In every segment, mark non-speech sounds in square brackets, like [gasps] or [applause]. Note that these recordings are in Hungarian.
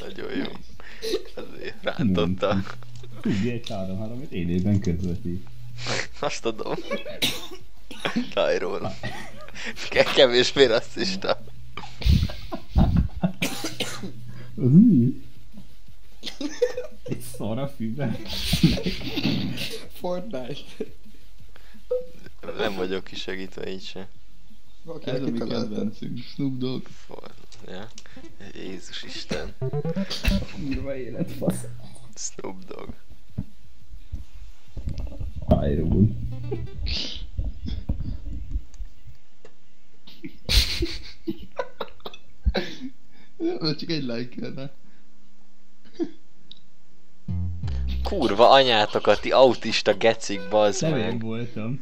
Nagyon jó. Azért rántotta. Tudja egy 3-3, et élében közvetít. Azt adom. Tyron. Ke- kevésbé rasszista. Az mi? Egy szar a fűben. Fortnite. Nem vagyok kisegítve így se. Valaki Ez a mi kedvencünk, Snoop Dogg. For... Ja. Jézus Isten. Kurva élet, fasz. Snoop Dogg. Ja, csak egy like kell rá. Kurva anyátokat, ti autista gecik, bazd Nem meg. voltam.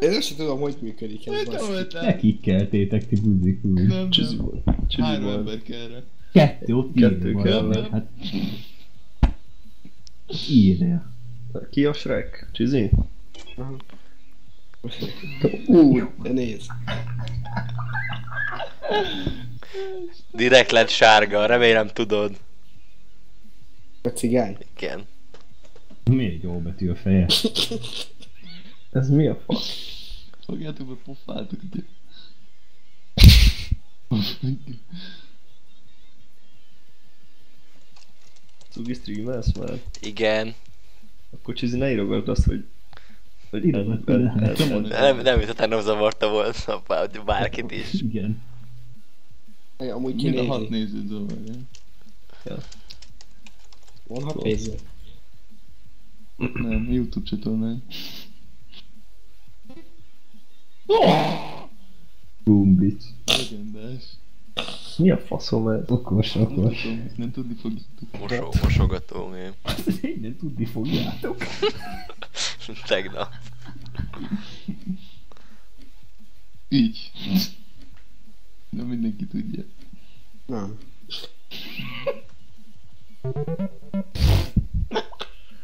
Én azt sem tudom, hogy működik ez. Nem basszus. voltál. Ne kikkeltétek, ti buzik úr. Nem, Csüzi nem. volt. Három ember kell. Kettő, ott Kettő kell? Hát... Írja. Ki a Shrek? Csüzi? Úgy, de nézd. Direkt lett sárga, remélem tudod. A cigány. Igen. Mi egy jó betű a feje? [laughs] Ez mi a fasz? Fogjátok be, pofáltok ide. Cugi streamelsz már? Igen. Akkor Csüzi ne írogasd azt, hogy... Hogy Írogat, el- ne. el- el- Nem, nem, mint utána zavarta volna hogy bárkit is. Igen. Ay, Amúgy Mind a hat nézőt zavarja. Van hat néző. Nem, Youtube csatornán. Boom, bitch. Legendás. Mi a faszom ez? Okos, okos. Mutatom, nem tudni fogjátok. Mosó, mosogató én. Innen tudni fogjátok. [laughs] Tegnap. Így. Nem mindenki tudja. Nem.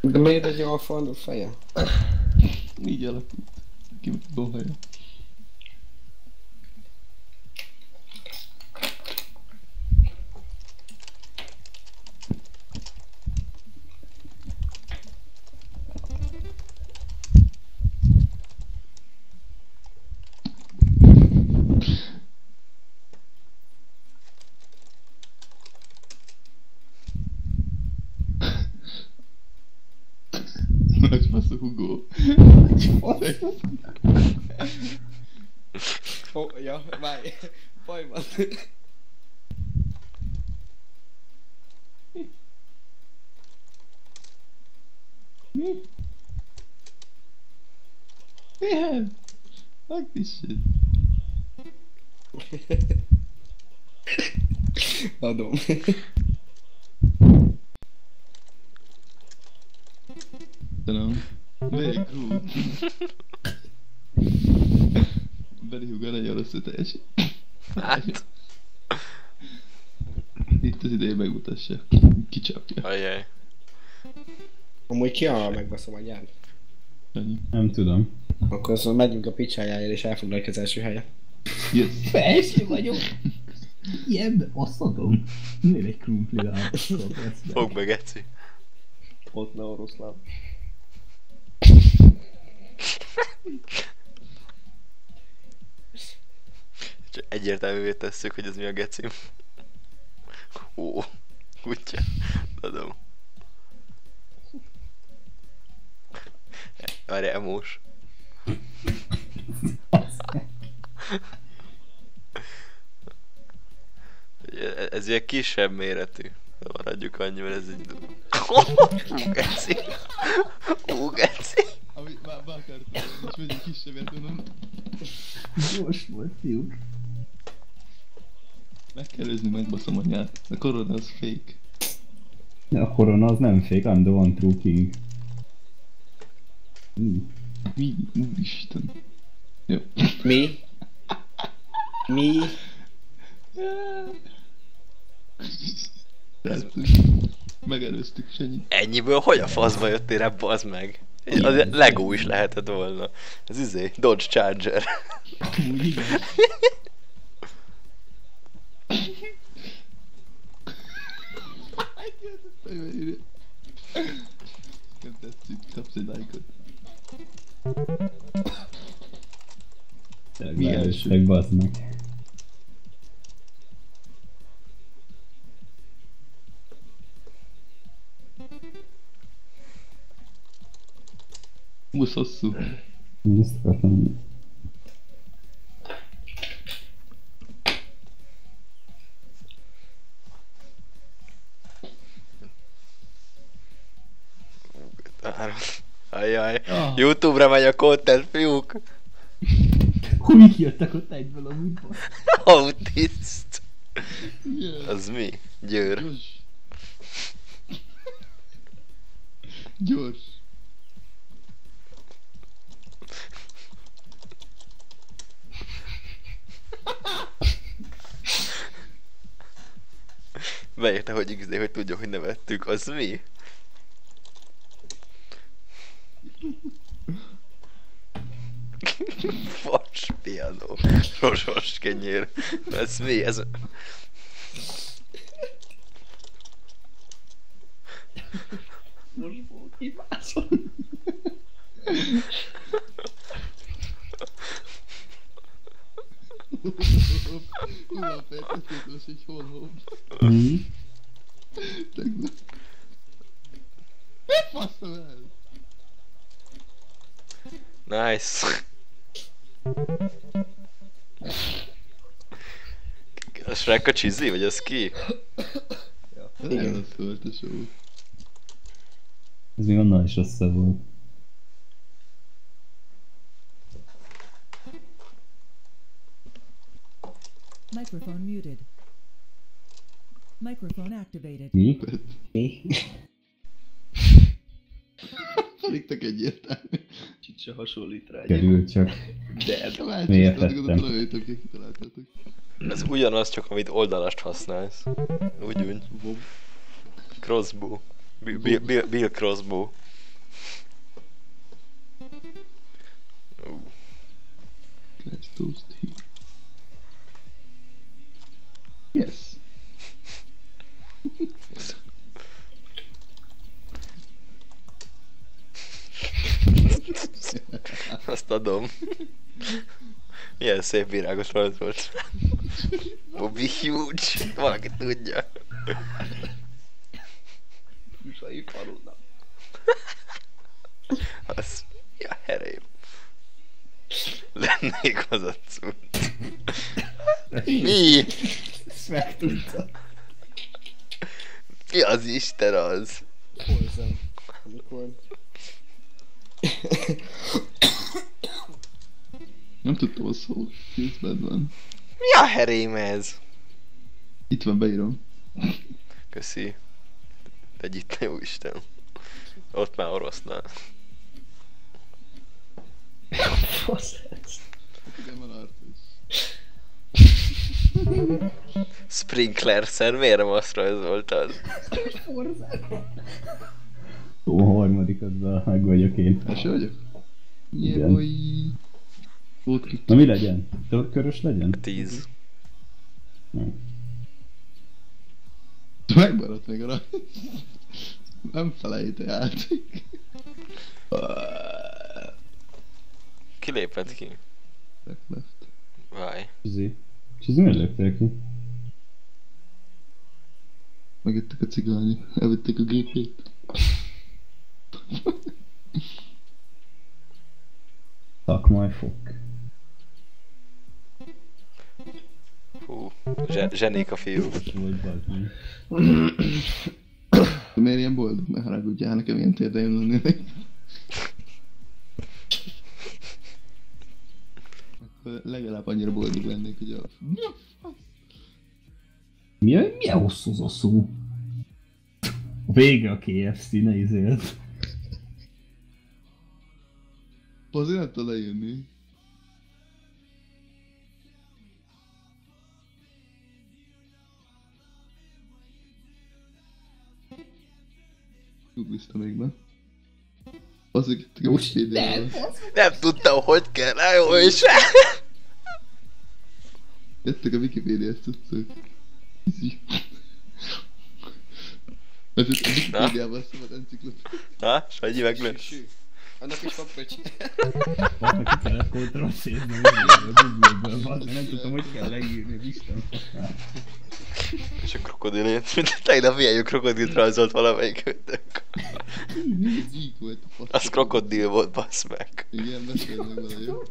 De miért egy alfa a feje? Így alakult. Ki meg bohaja. Nagy fasz a Hugo. Ó, oh, ja, várj. Baj van. Milyen? Fuck this shit. Adom. Köszönöm. Very good. Very Hugo legyen rossz teljesít. Hát. Itt az ideje megmutassa. Kicsapja. Ajaj. Amúgy ki a megbaszom a gyár? Annyi. Nem tudom. Akkor azon megyünk a picsájáért és elfoglaljuk az első helyet. Yes. Felső vagyok. Ilyen, azt adom. Miért egy krumpli rá? Fogd be, geci. Ott ne oroszlán. Csak egyértelművé tesszük, hogy ez mi a gecim. Ó, kutya. Adom. Várj, emós. Ez ilyen kisebb méretű. Maradjuk annyi, mert ez egy... Hú, geci. Hú, geci. Ami, be, be akartam, és megyünk kisebbet, mondom. Gyors volt, fiúk. Meg kell őzni, megbaszom anyát. A korona az fake. De a korona az nem fake, I'm the one true king. Ú, Mi? Úristen. Jó. Mi? Mi? Megelőztük Sanyi. Ennyiből hogy a faszba jöttél ebbe, az meg? Az Lego is lehetett volna. Ez izé, Dodge Charger. Igen. Nem meg. Húsz hosszú. Ezt akartam. Ajjaj. Ah. Youtube-ra megy a content, fiúk. Hogy jöttek ott egyből a múltba? [laughs] Autiszt. Yeah. Az mi? Győr. Gyors. Gyors. Beírta, hogy XD, hogy tudja, hogy nevettük. Az mi? Fas piano. Rosos kenyér. Ez mi? Ez... Most volt hibázol. Mi? Tegnap. Mi faszom el? Nice. A Shrek a Chizzy, vagy az ki? Ez Igen. volt a show. Ez még annál is össze volt. Microphone muted. Microphone activated. Mi? Mi? Nektek egyértelmű. Kicsit se hasonlít rá. Került csak. De Miért Miért tettem? tettem? Találjátok, ki kitaláltátok. Ez ugyanaz, csak amit oldalast használsz. Úgy, úgy. Bob. Crossbow. Bill, Bill, Bill, Bill Crossbow. Let's toast here. Yes. Azt adom. Milyen szép virágos rajz volt. Bobby huge. Valaki tudja. Húsai faludnak. Az mi a herém? Lennék az a cucc. Mi? Ezt megtudta. Mi az Isten az? Hozzám. Nem tudtam a szó. Kész benne van. Mi a herém ez? Itt van, beírom. Köszi. Egy itt jó Isten. Ott már orosznál. Fasz ez. Igen, van arcos. [laughs] Sprinklerszer, miért nem azt rajzoltad? Ó, a harmadik azzal meg vagyok én. Első vagyok? Igen. Na mi legyen? Körös legyen? Tíz. Megmaradt még a rajz. Nem felejte játék. Kilépett ki. Left, left. Vaj. Csizi. Csizi miért léptél ki? Megettek a cigányok. Elvették a gépét. Szakmai fok. Hú. Zse- zsenék a fiú. De miért ilyen boldog? Ne haragudjál, nekem ilyen térdeim lennének. Legalább annyira boldog lennék, hogy a... Mi a, mi a hosszú az a szó? Vége a KFC, ne izéld. Azért nem tudod lejönni. Még? Azért itt a Wikipédiával. Nem tudtam, hogy kell. Jó is. Jöttek a Wikipédiás cuccok. Ez a Wikipédiában szabad enciklopédia. Na, Sanyi meg lesz. Annak is van pöcs. Van, aki kellett kontroll szétben, a Google-ből, van, de nem tudtam, hogy kell leírni, Isten. És a krokodilét, mint tegnap ilyen krokodilt rajzolt valamelyik ötök. Így volt a fasz. Az krokodil volt, bassz meg. Igen, beszélj meg vele, jó?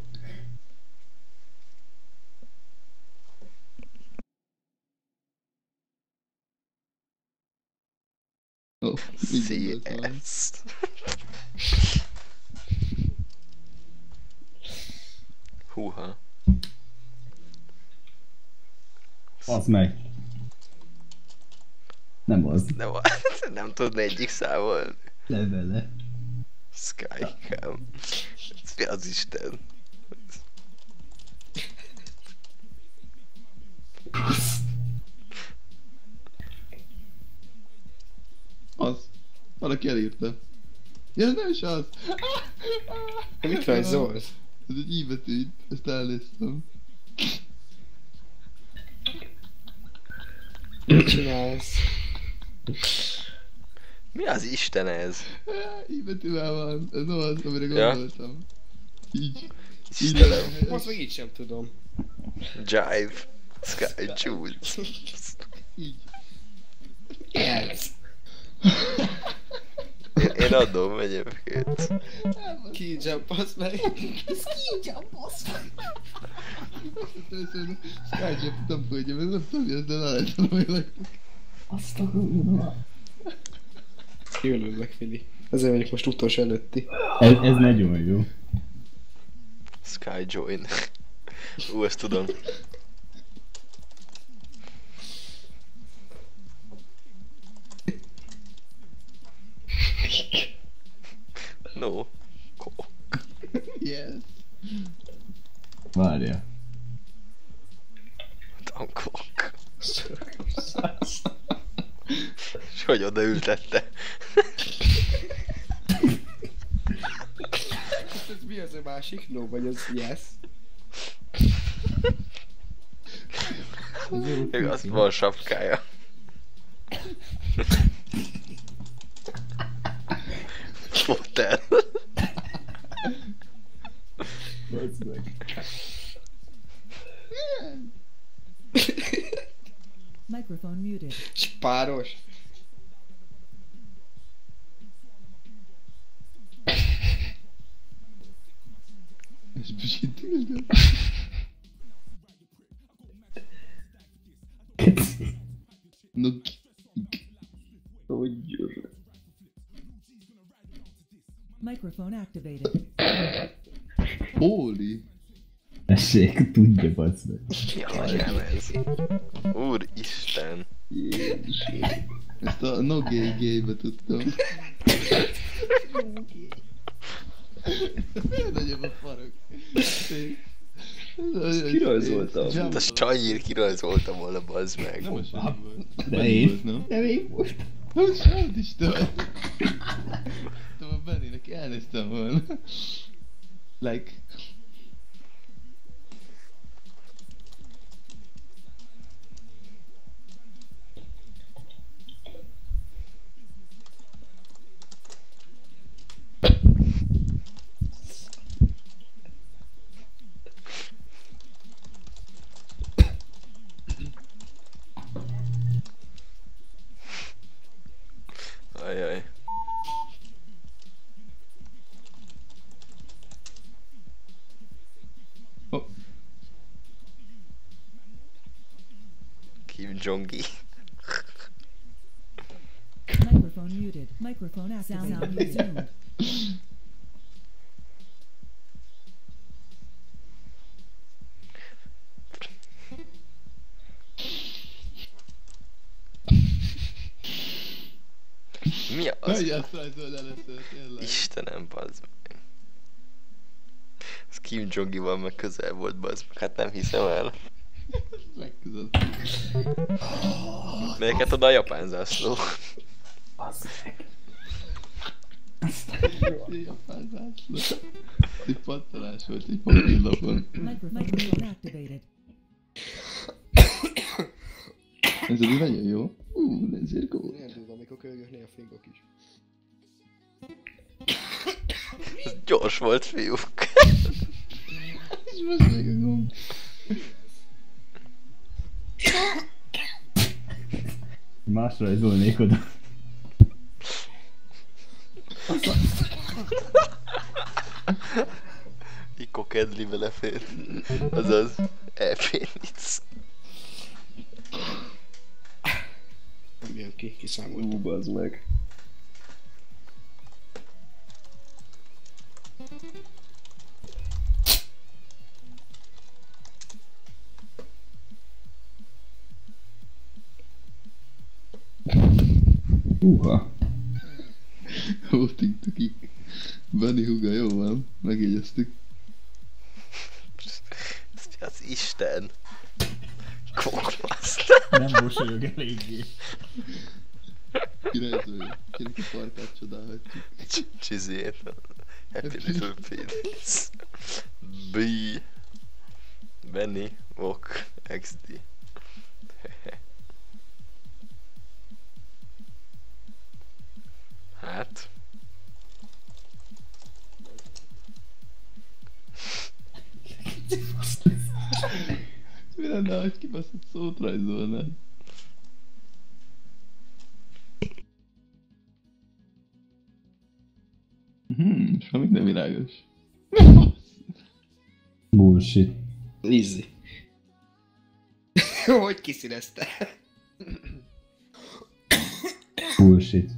CS. Húha. Az meg. Nem az. Nem, [laughs] nem tudod egyik számolni. Levele. Skycam. Ez mi az Isten? Az. Valaki elírta. Ja, ez nem is az. Mit rajzolsz? Ez egy i betű, itt. ezt elnéztem. Mit csinálsz? Mi az Isten ez? I betűvel van, ez nem az, amire Ja. gondoltam. Így. Így Istenem. lehet. Azt meg így sem tudom. Jive. Sky Jules. Így. Ez. Én adom egyébként. Ki jump, az meg. Először Skype nem fogja, mert nem tudom, mi ez, de le lehet tudom, Azt a kurva. Kiülöllek, Fili. Ezért vagyok most utolsó előtti. Ez, ez nagyon jó. Sky Join. Ú, ezt tudom. No. Ko- Yes. Várja. Tankok. És [laughs] hogy odaültette? Ez mi az a másik? No, vagy az yes? Még az van sapkája. [laughs] Fotel. Bazd meg. Microphone muted. Spáros. És besítéltem. No, Hogy győr. Microphone activated. Holy. Tessék, tudja, bazd meg. Úristen. Jézusom. Ezt a no gay gay-be tudtam. Miért nagyobb a farok? Kirajzoltam. A Sanyír kirajzolta volna, bazd meg. Nem a. De én. nem? Én volt. Nem, saját is [laughs] te Tudom, a Benninek elnéztem volna. Like... Ajaj. Oh, Kim Jong-gi. Microphone muted. Microphone activated. Sound resumed. Mi az? hogy azt rajzold először, tényleg. Istenem, bazd meg. Ez Kim jong van meg közel volt, bazd meg. Hát nem hiszem el. Legközelebb. Melyeket oda a japán zászló? Japán zászló. Egy pattanás volt egy papírlapon. Ez pedig nagyon jó. Ú, ezért jó. Olyan durva, amikor kölyögök, néha fingok is. Ez gyors volt, fiúk. És most meg a gomb. Másra rajzolnék oda. Iko kedli belefér. Azaz, elpénic. Nem jön ki, kiszámoltam. Ú, meg. Uha. Ó, tiktukik. Benny Huga, jó van. Megjegyeztük. Ez mi az Isten? Kokmaszt. Nem mosolyog eléggé. Kirejzője. Kinek a farkát csodálhatjuk. Csizét. Happy little penis. B. Benny. Vok. XD. Hát. Mi lenne, ha egy kibaszott szót rajzolnád? Hmm, és még nem világos. Bullshit. Easy. [laughs] Hogy kiszínezte? Bullshit.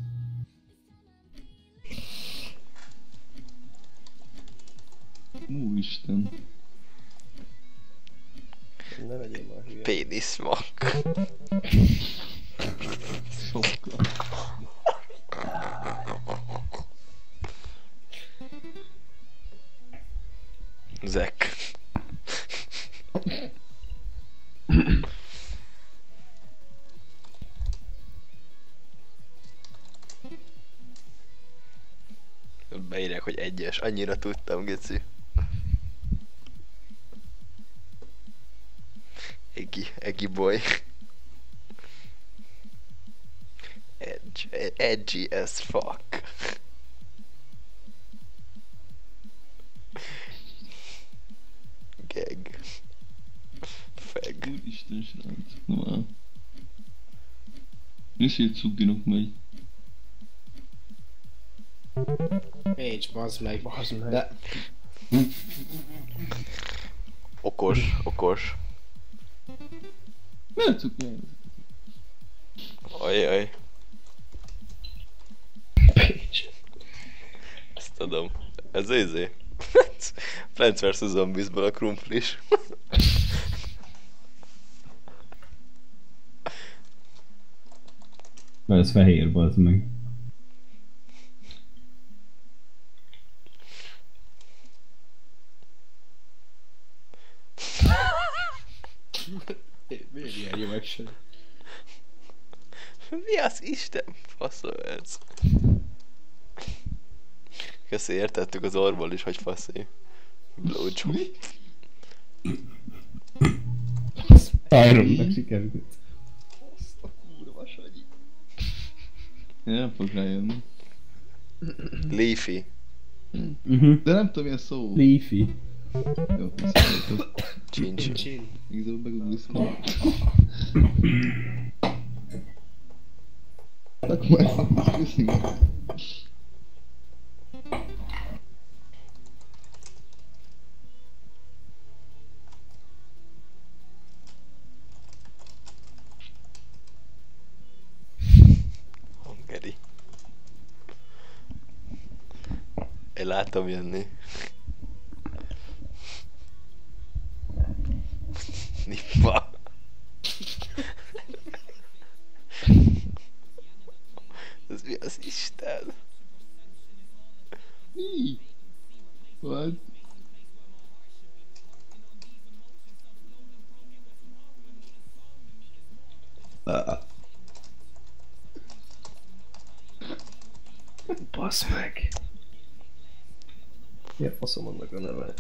Úristen. Ne legyél már hülye. Pénisz vak. Sokkal. Zek. Beírják, hogy egyes. Annyira tudtam, Geci. Egi, Egi boy. Edge, edgy as fuck. Gag. Feg. Úristen, srác. Na már. Mi szét cugginok megy? Page, bazd meg. Bazd meg. De Okos, okos. Ne cukni. Ajaj. Ezt tudom. Ez izé. Plants vs. Zombiesból a krumplis. Mert ez fehér, bazd meg. [laughs] miért ilyen action? Mi az Isten faszom ez? Köszi, értettük az orból is, hogy faszé. Blowjob. Ironnak sikerült. Azt a kurva sanyi. Nem fog rájönni. Leafy. Uh-huh. De nem tudom milyen szó. Leafy. Jó. Csincsi. Csin. Igazából megugriszom. Akkor már köszönjük. Hangeri. Én láttam jönni. Nippa. Ez mi az Isten? Mi? What? Basz meg. Mi a faszom annak a neve?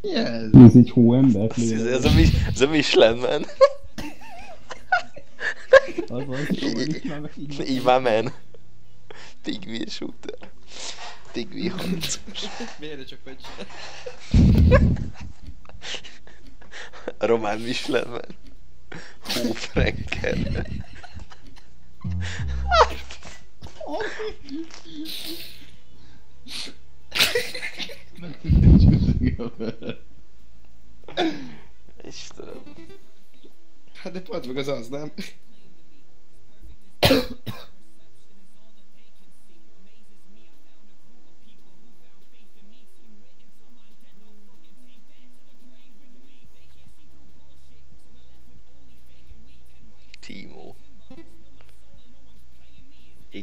Mi ez? Egy hóember. Ez, ez, a, ez a Michelin man. Az van, már meg így. Már men. Pigvi shooter. Pigvi harc. Miért csak hogy A román. Megcsúszik a fel. Istenem. Hát de pont meg az az, nem?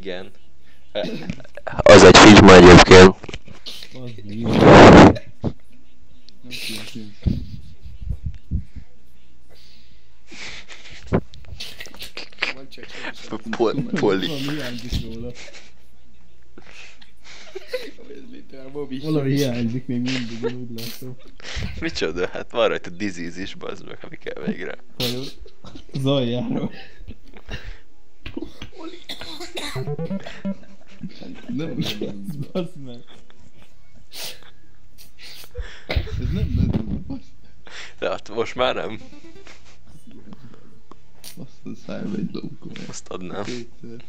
Igen. Az egy film egyébként. Pol poli. Valami hiányzik még mindig, én úgy látom. Micsoda? Hát van rajta disease is, bazd meg, ami kell végre. Zajjáról. Nem, nem. Bazd meg. Ez nem medúl. Azt, De hát most már nem. azt a szájba egy lókó. Azt adnám. Kétszer.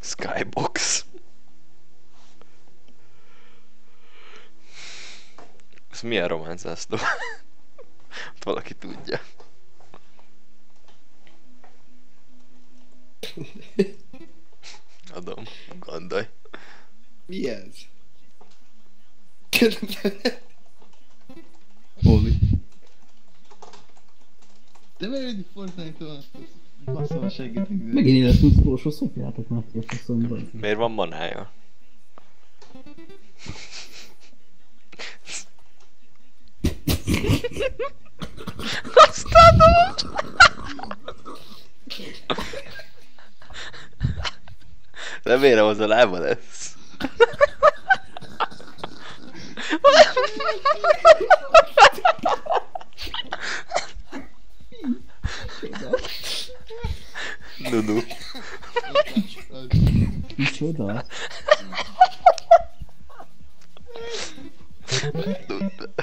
Skybox. Ez milyen román zászló? Ott valaki tudja. Adom, gondolj. Mi ez? Oli. De miért egy Fortnite-on azt basszol segítik. de- Megint élet utolsó szopjátok már ki a faszomban. Miért van manája? Azt adom! [laughs] Remélem az a lába lesz. Nunu. Micsoda?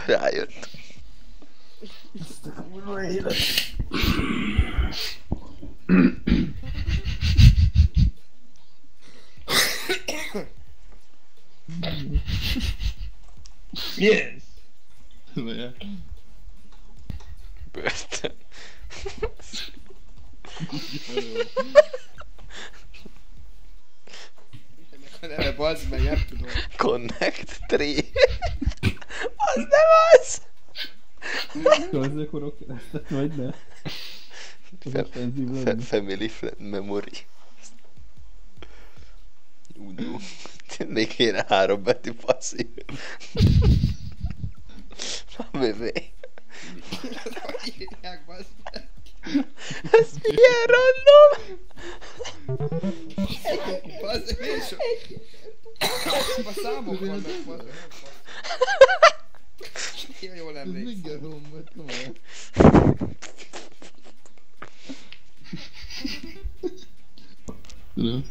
Rájött. Yes! Vagy Börtön. A neve bazd meg, nem tudom. Connect 3. az nem az! Közökorok keresztet vagy ne? Az Fe- offenzív Fe- lenne. family friend memory. Uno. Még kéne három betű passzív. Na, bebé. Hogy írják, bazd meg? Ez milyen random? Bazd meg, miért so... A számok vannak, bazd meg. Jó, jól Ez emlékszem. mindjárt hombot, komolyan. Tudom.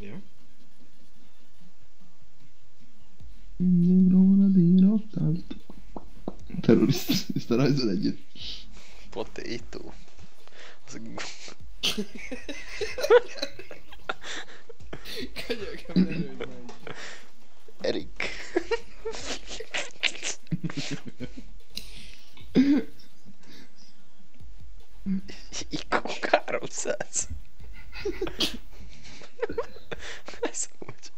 Jó. Mindig rólad írottam. Terrorista rajzol egyet. Potato. Az Könyörgöm, ne lőd meg. Erik. Ikok 300. Ez úgy.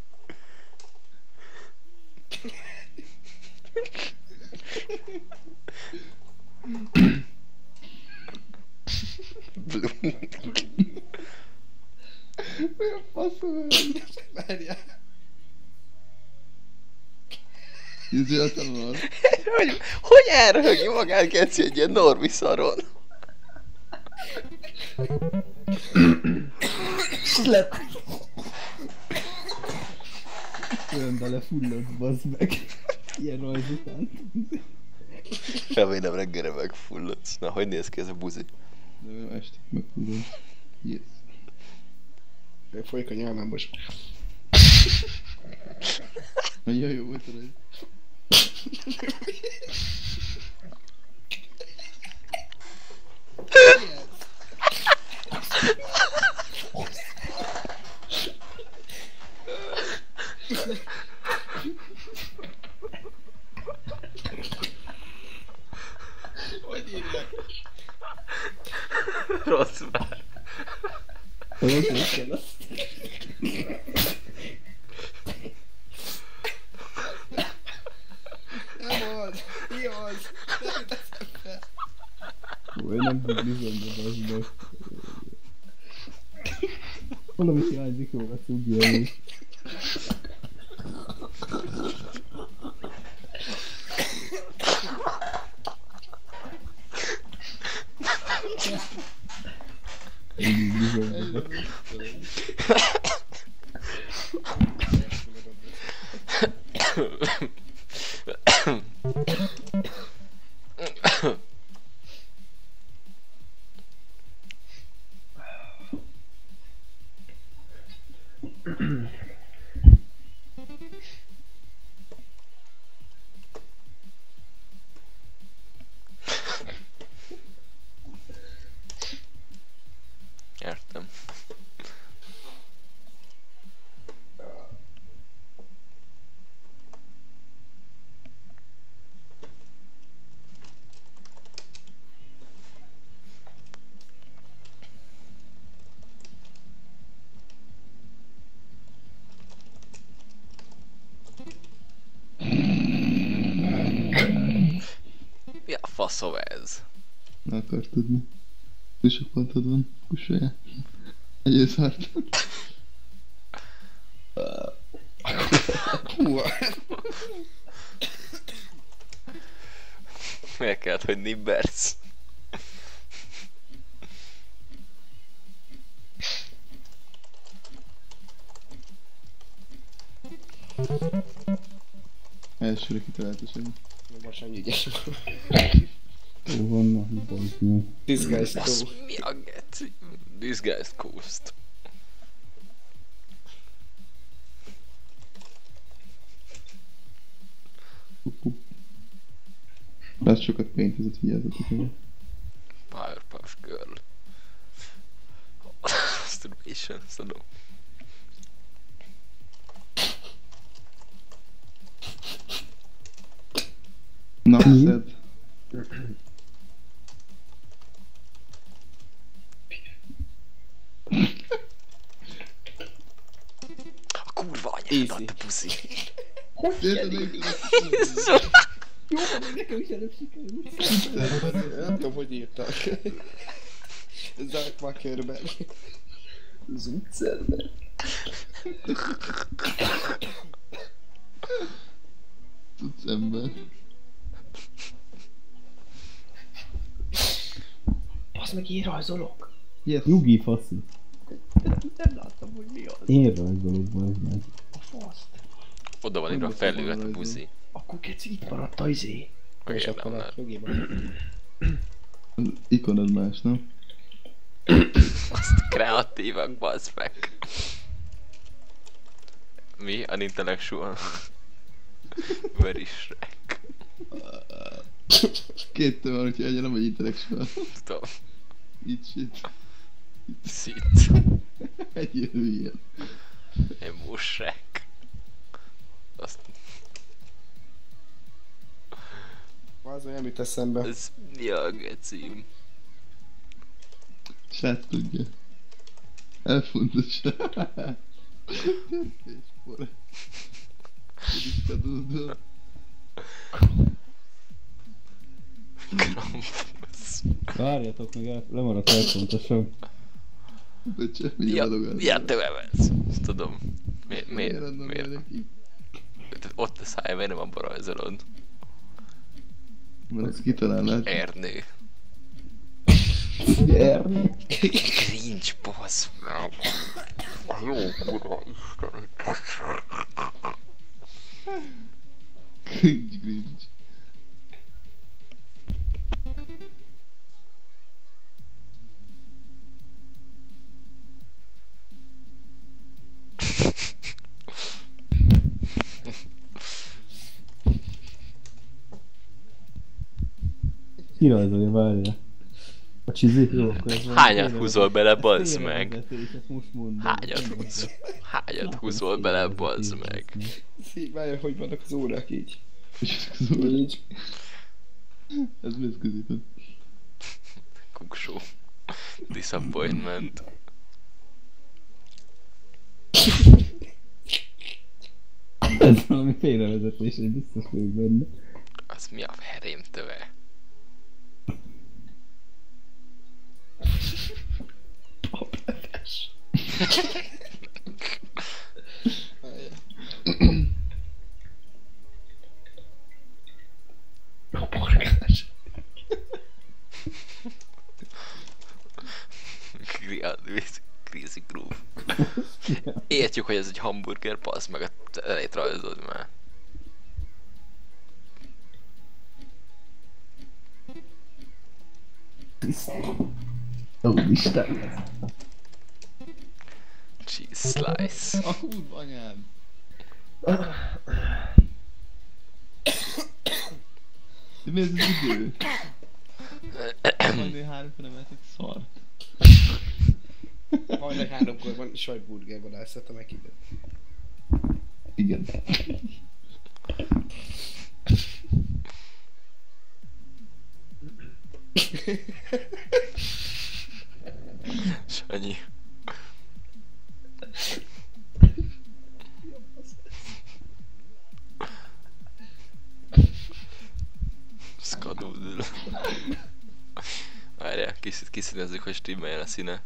Blue. Mi a faszom ez? Várjál. Izé a tanulod. hogy, hogy Geci egy ilyen normi szaron? Le... Olyan belefulladsz, bazd meg. Ilyen rajz után. Remélem reggelre megfulladsz. Na, hogy néz ki ez a buzi? Este megfúrom. Yes. Folyik a nyelvem most. Nagyon jó volt rajta. Il lui disait. Miért kellett, hogy nibberc? Elsőre kitalálta semmi. most annyi ügyes. Ó, vannak, meg. This guy's cool. mi a geci? This péntezett, vigyázzatok vele. Powerpuff Girl. Masturbation, [laughs] azt tudom. Na, szed. A kurva anyád Easy. adta puszi. Érted még? [laughs] Nekem is előbb sikerült. Nem tudom, hogy írtak. Zuckerberg. Tudsz ember. Azt meg én rajzolok. Yes. Nyugi, faszi. Nem láttam, hogy mi az. Én rajzolok, bazd meg. A faszt. Oda van írva felület a puszi. Akkor keci itt maradt a izé. És ott van a jogiban. Az ikonod más, nem? Azt kreatívak, bazd meg. Mi? Unintellectual. Very Shrek. Két van, hogyha egyre nem vagy intellektuál. Tudom. Így shit. Szit. Egyél ilyen. Emo Shrek. Azt, Az olyan jut eszembe. ez mi a geci? Srác tudja. Elfontos. Krampus. Várjatok meg, el, lemaradt elfontosabb. Böcse, Mi mindjárt a, adogat. mi a tövem ez? Azt tudom. Miért, miért, Miért el miért? Ott a száj, miért nem abban rajzolod? Mert ezt kitalálnád. Ernő. Erni. Cringe, boss. Jó, kurva Isten. Cringe, cringe. Kirajzolja, várja. A csizi? Jó, akkor ez Hányat húzol bele, bazd meg? Hányat húzol? Hányat húzol bele, bazd meg? Várja, hogy vannak az órák így. Az óra. Így. Ez mi ez középen? Kuksó. Disappointment. Ez valami félrevezetés, én biztos vagyok benne. Az mi a herém töve? Crazy groove. Értjük, hogy ez egy hamburger, passz meg a elét rajzod már. Úristen. Cheese slice. A kurva anyád! De mi ez az idő? Majdnem három fele mehetek szar. Hajnal háromkor van sajtburger vadászat a mekiben. Igen. Sanyi. Skadoodle. Várjál, kiszít, kiszínezzük, hogy stimmeljen a színe.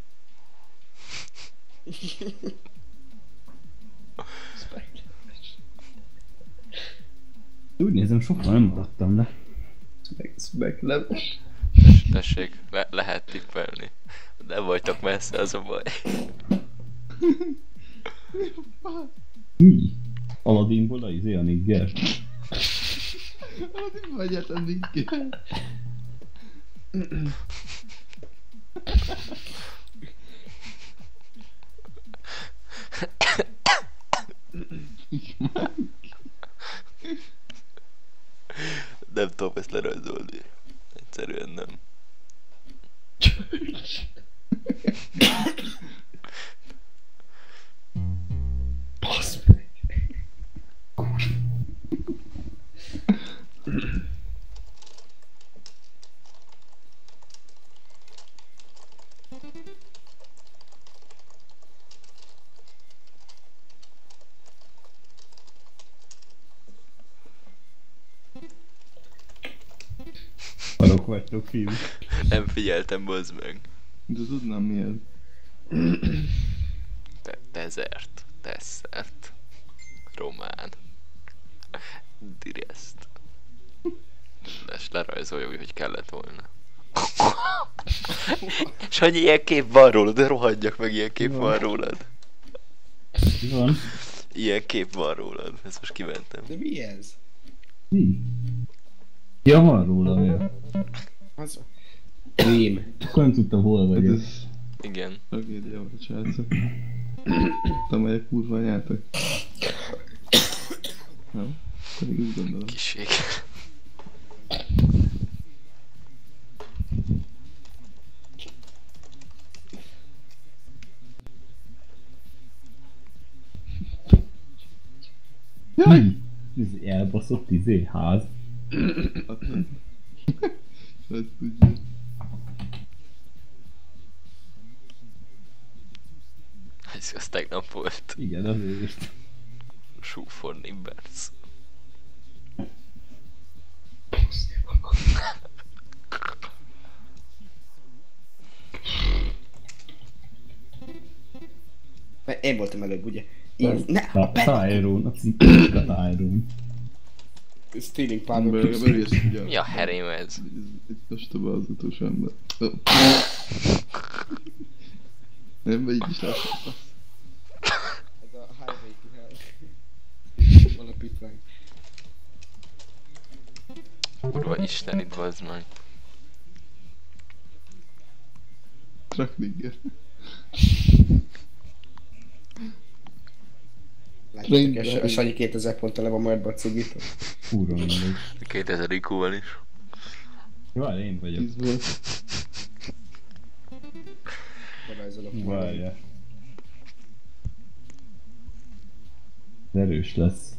Úgy nézem, sokkal nem mutattam le. Megleves. Tessék, le- lehet tippelni. Nem vagytok messze, az a baj. Mi? Aladdinból a izé a nigger. Hát vagy egyáltalán nincs. Nem tudom ezt lerajzolni. Egyszerűen nem. Arok vagytok, fiú. Nem figyeltem, bazd meg. De tudnám mi ez. Te- Desert. Desszert. Román. Direszt. És lerajzolja úgy, hogy kellett volna. [laughs] Sanyi, ilyen kép van rólad, de rohadjak meg, ilyen kép van rólad. Mi van? Ilyen kép van rólad. Ezt most kiventem. De mi ez? Mi? Ja, van róla, mi? Az... Rém. Akkor nem tudtam, hol Hát vagyok. ez Igen. tragédia volt, srácok. Tudom, hogy a kurva anyátok. [coughs] Nem? Pedig úgy gondolom. Kiség. Mi? Ez elbaszott izé, ház. Ezt tudja. Ez az tegnap volt. Igen, azért. Shoe for Nimbers. Mert én voltam előbb, ugye? Én... Ne, a pet... Tyron, a Tyron. Stealing power Mi a herém ez? Most a bazatos ember. Nem vagy így is Ez a highway to hell. Van a pitvány. Kurva Isten itt bazd meg. Truckdigger. Látjátok, Ring- és a Sanyi 2000 ponttal le van majd bacugítva. Kurva mindegy. 2000 IQ-val is. Jó, hát én vagyok. Tíz volt. Várja. Erős lesz.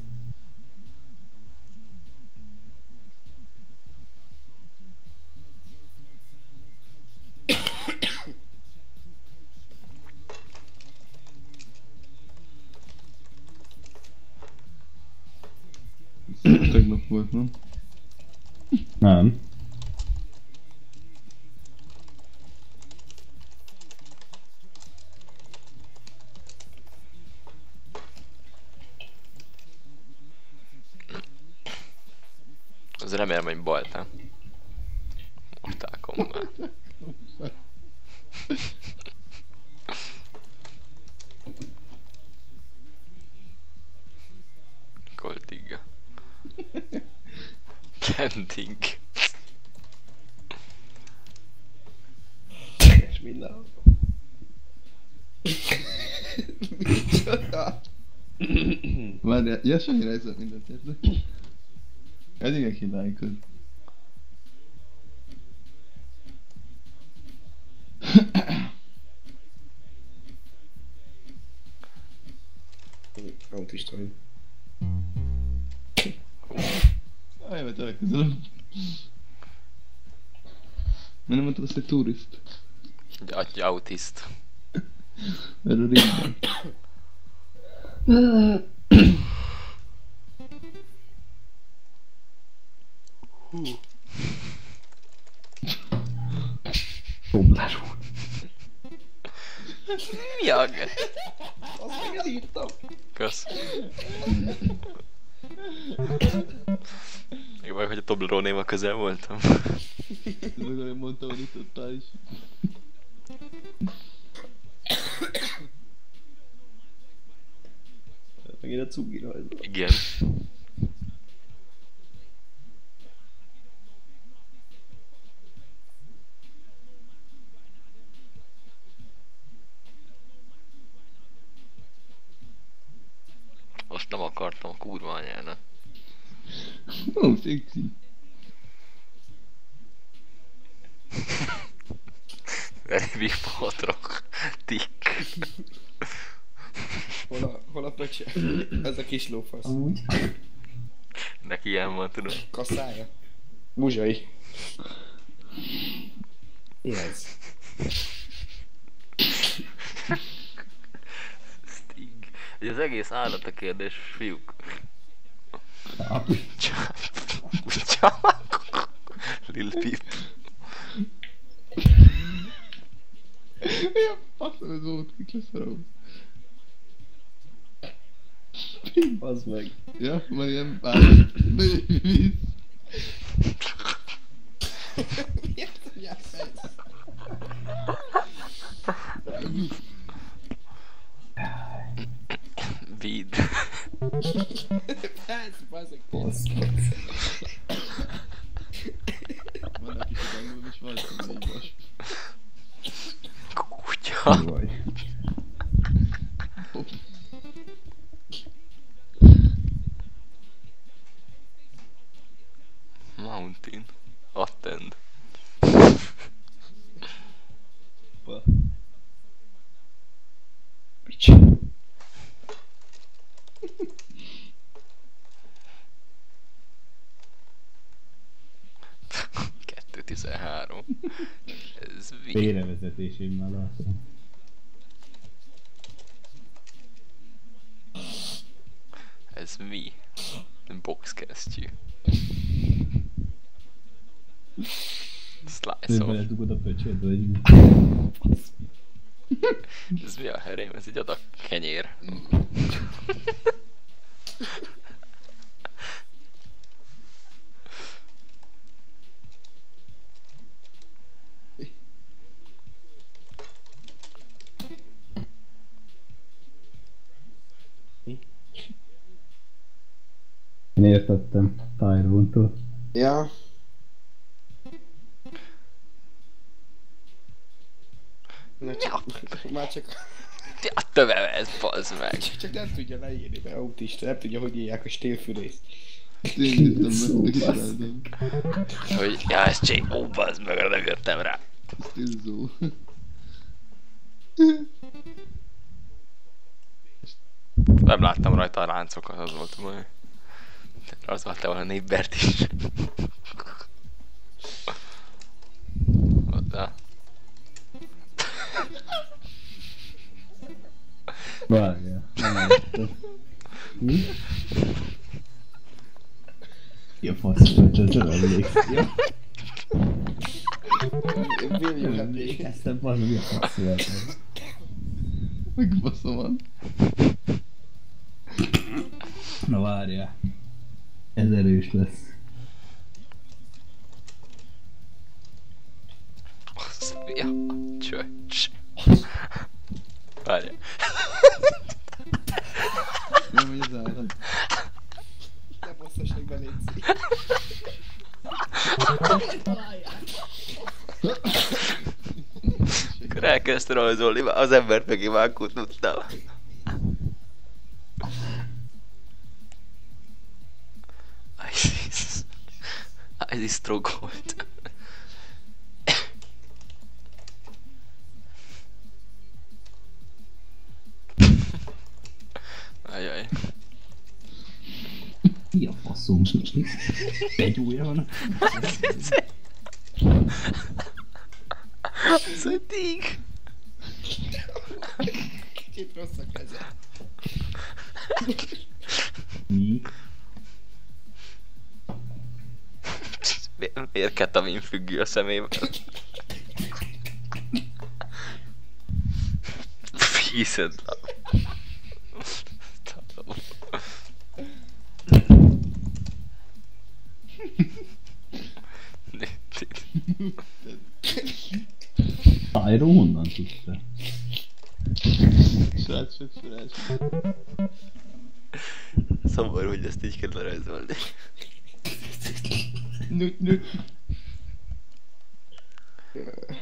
Volt, nem? Nem. Az remélem, hogy baltán. Mondtákom [laughs] már. Kenting. És minden. Micsoda? Várjál, ja, Sanyi rajzol mindent értek. Ez igen királyköd. Autista vagy. Aj, mert nem mondtad azt, hogy turist. Egy atya autiszt. A ringben. Toblás volt. Mi a g- Azt meg írtam. Kösz. Jó vagy, hogy a Tobleronéval közel voltam. Ez [laughs] meg olyan mondta, hogy itt totális. Megint a cugi rajzol. Igen. Azt nem akartam a kurva anyának. Very big potrok. Tick. Hol a, hol a pöcse? Ez a kis lófasz. Amúgy. Neki ilyen van, tudom. Kasszája. Buzsai. Mi ez? Stig. Ugye az egész állat a kérdés, fiúk. Csáp. Csáp. Lil Peep. Mi a faszom ez volt, kik lesz varom? Az meg. Ja, már ilyen bár... Víz. Mi ez? Mi ez? Vid. Ez, bazeg. Basz. Vannak kicsit angolul is, van így most. Kutya. Mi vagy? Hopp. Mountain. Attend. Pa. Kettő tizenhárom. Ez vi. Félrevezetésémmel látom. Ez mi? Boxkesztyű. Slice Tőle off. beledugod a pöcsöd, vagy csak nem tudja leírni, mert autista, nem tudja, hogy írják a ismerem. Hogy, ja, ez csé... Ó, bazd meg, nem jöttem rá. Stilzó. Nem láttam rajta a láncokat, az volt baj. Az volt volna Nébbert is. Oda. Várjál. Mi? Fasz, hogy csak emlékszem. William Nem Henry. emlékeztem, bazd, mi a fasz ez? Megbaszom van. Na várjál. Ez erős lesz. Ja, csöcs. Várjál. Nem megy az állat. Meg be, légy Akkor elkezdte rajzolni, már az embert meg imánkot tudtam. ISIS strogolt. Ajaj. Ez egy tíg. Kicsit rossz a keze. Mi- Miért ketamin függő a szemében? Hiszed. Nőtt, nőtt.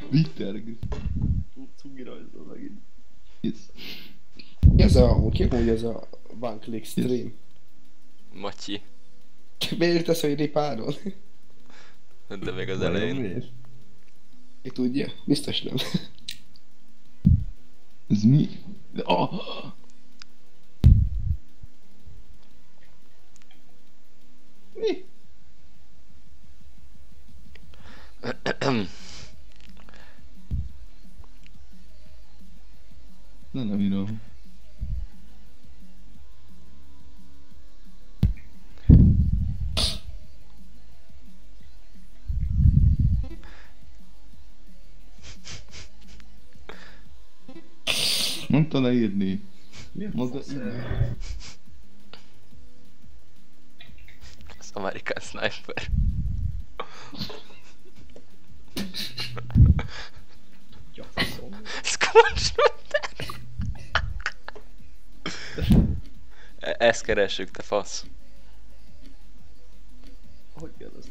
Vittergő. Cugi rajzol megint. Yes. Ez a, ki hogy ez a One Click Stream? Matyi. Miért tesz, hogy ripáron? De még az elején. miért? Ki tudja? Biztos nem. Ez mi? De, ah! Mi? Na nem írom. Mondta leírni. Mondta írni. Az American Sniper. Squash E- Ezt keressük, te fasz. Hogy kell azt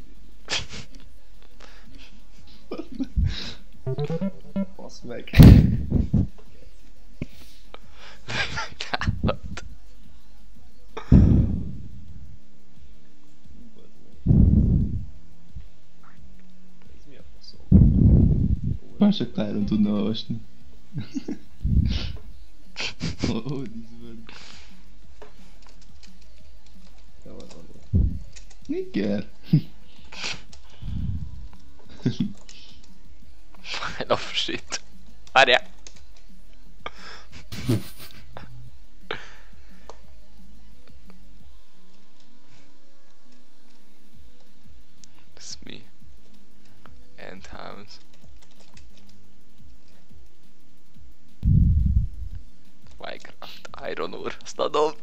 Basz meg. [laughs] Már csak Tyron tudna olvasni. oh, oh, this word. Te van való. Nigger. Oh Ironur, asta domn.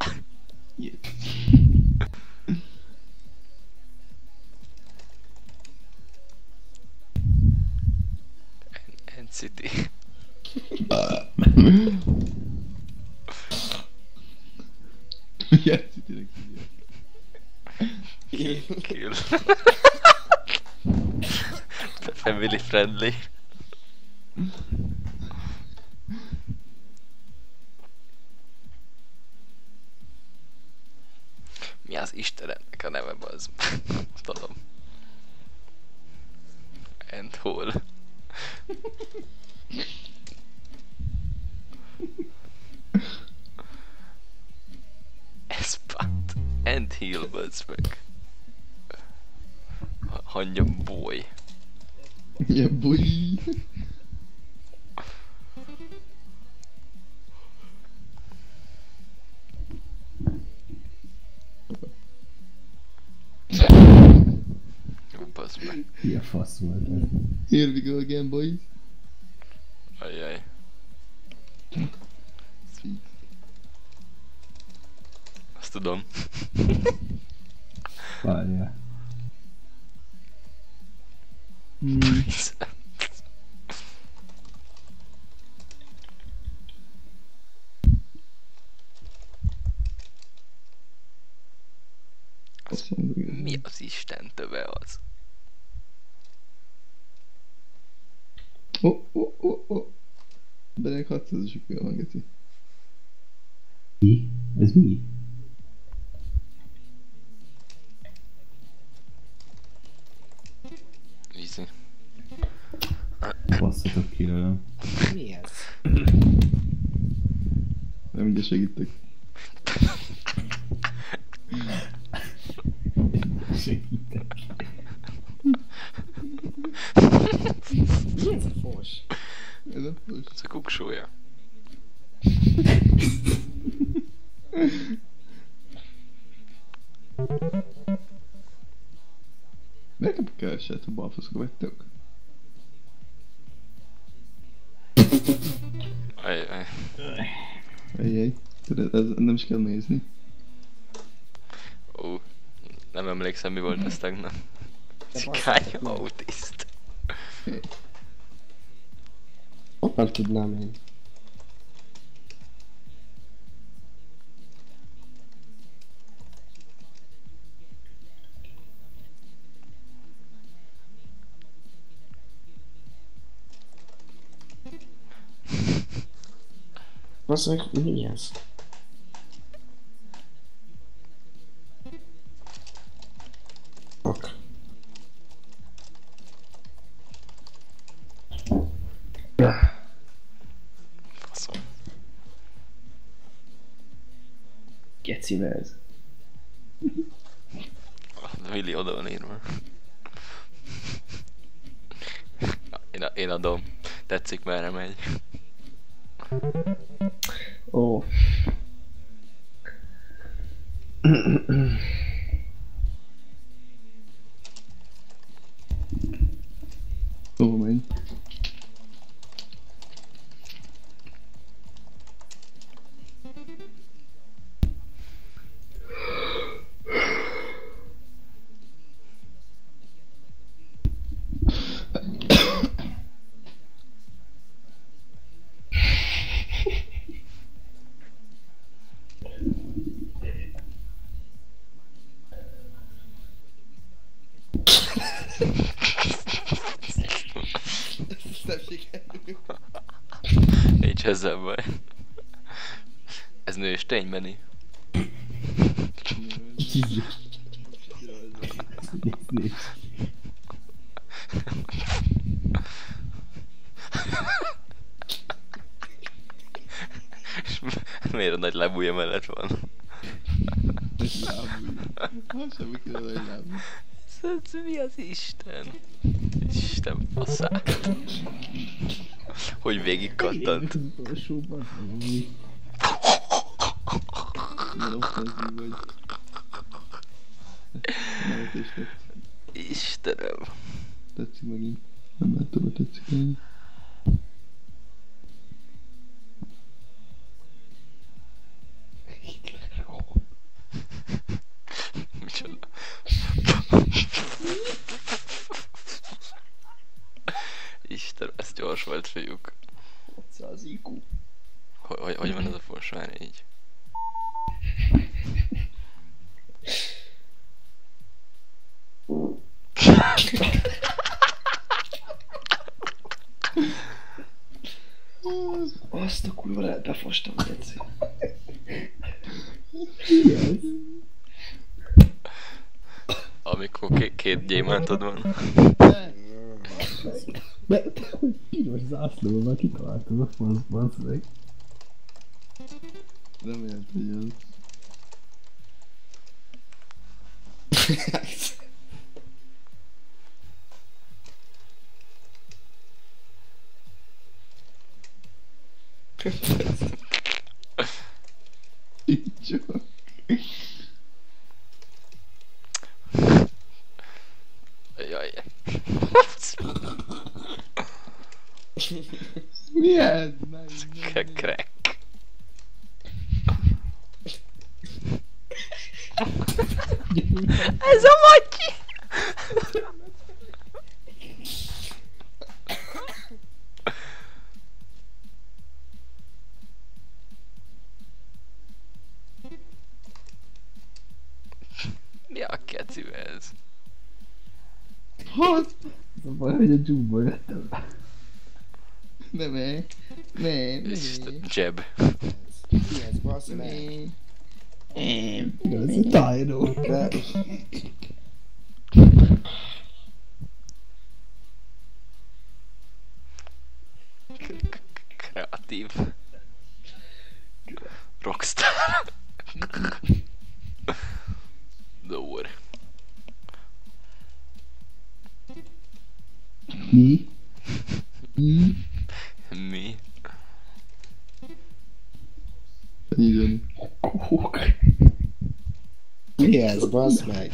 Entity. yes, you did. Kill. [laughs] Family friendly. good again. is kell nézni. Ó, nem emlékszem mi volt ez tegnap. Cikány autiszt. Honnan tudnám én? Azt mondjuk, mi ez? címe ez. [laughs] Willi oda van írva. [laughs] Én, én adom. Tetszik, merre megy. Ó. Oh. [clears throat] [clears throat] nem sikerül. Nincs ezzel baj. Ez nőstény, Meni. Nincs nőstény. lábúja mellett van. Ez szóval, mi az Isten? Isten faszát. Hogy végig kattant. Baj, hogy a dzsúba jöttem. Nem, nem, nem, Isten, nem, Jeb. Mi ez, bassz meg? nem. Igen, ez a tájró. Bassz meg?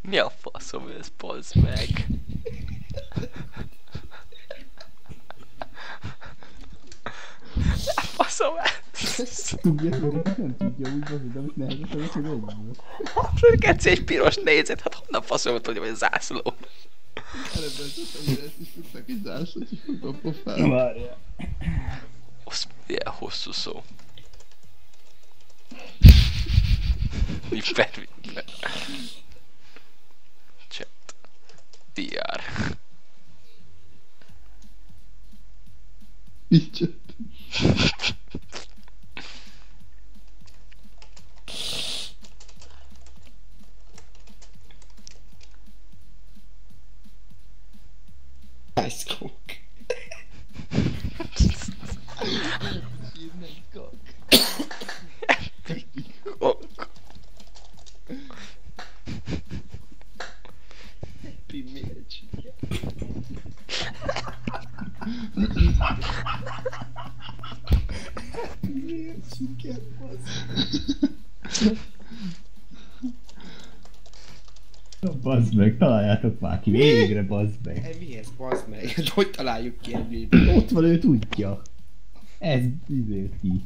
Mi a faszom ez, bazd meg? Faszom ez? Tudja, hogy nem tudja úgy baszni, de most nehezesen, hogy egyből. Keci egy piros nézet, hát honnan faszom tudja, hogy zászló? Előbb hogy ezt is tudtak egy zászlót, hogy fogom pofára. Várjál. Az milyen hosszú szó. Mi per... Chat. TR. Így csak. Ice Coke. Sírnek kak. Ok. Pimécs. Na, Bazd találjátok már ki, végre bazd meg. E, Mi ez, bassz meg? [laughs] Hogy találjuk ki ebből? [clears throat] Ott van, ő tudja. Ez izért ki.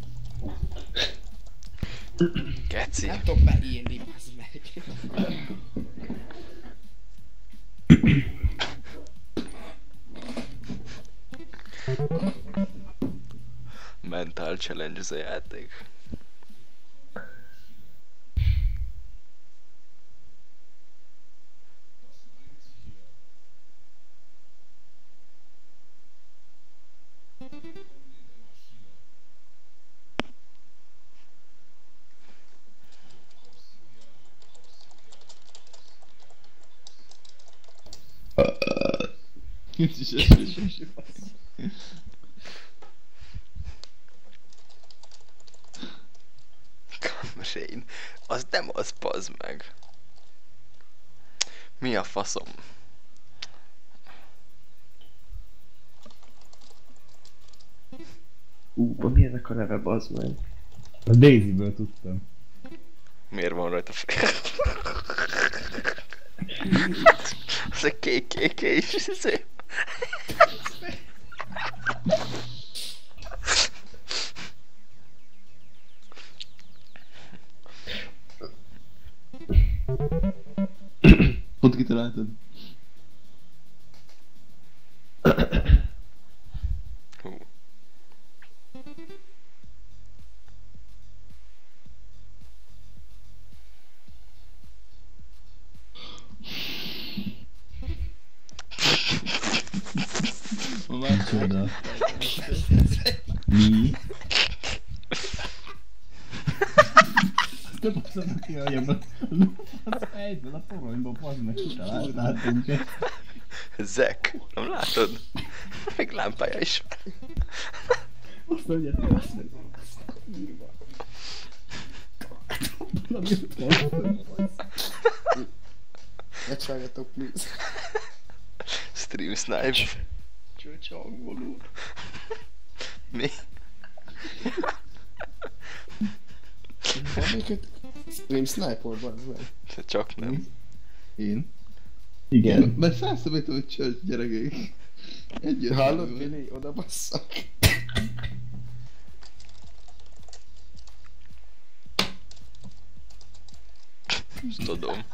Keci. Nem tudom beírni, bassz meg. Mental challenge ez a játék. Nincs is esés. Kamrén. Az nem az, bazd meg. Mi a faszom? Ú, mi ennek a neve, bazd meg? A Daisy-ből tudtam. Miért van rajta fél? Az a kék, kék, kék, és izé. Pont Azt nem azt ki a. Az fejből a toronyba bazd meg kitaláltál minket. Zek, nem látod? Még lámpája is van. Azt mondja, te azt meg. Valami ott van. Megcsináljatok, please. Stream snipe. Csöcs angolul. Mi? Van még egy Stream Sniper, bazd meg. Csak nem. Én? Igen. Mert százszabítom, hogy csöcs gyerekek. Egy Hallod, Billy? Oda basszak. [laughs] Tudom.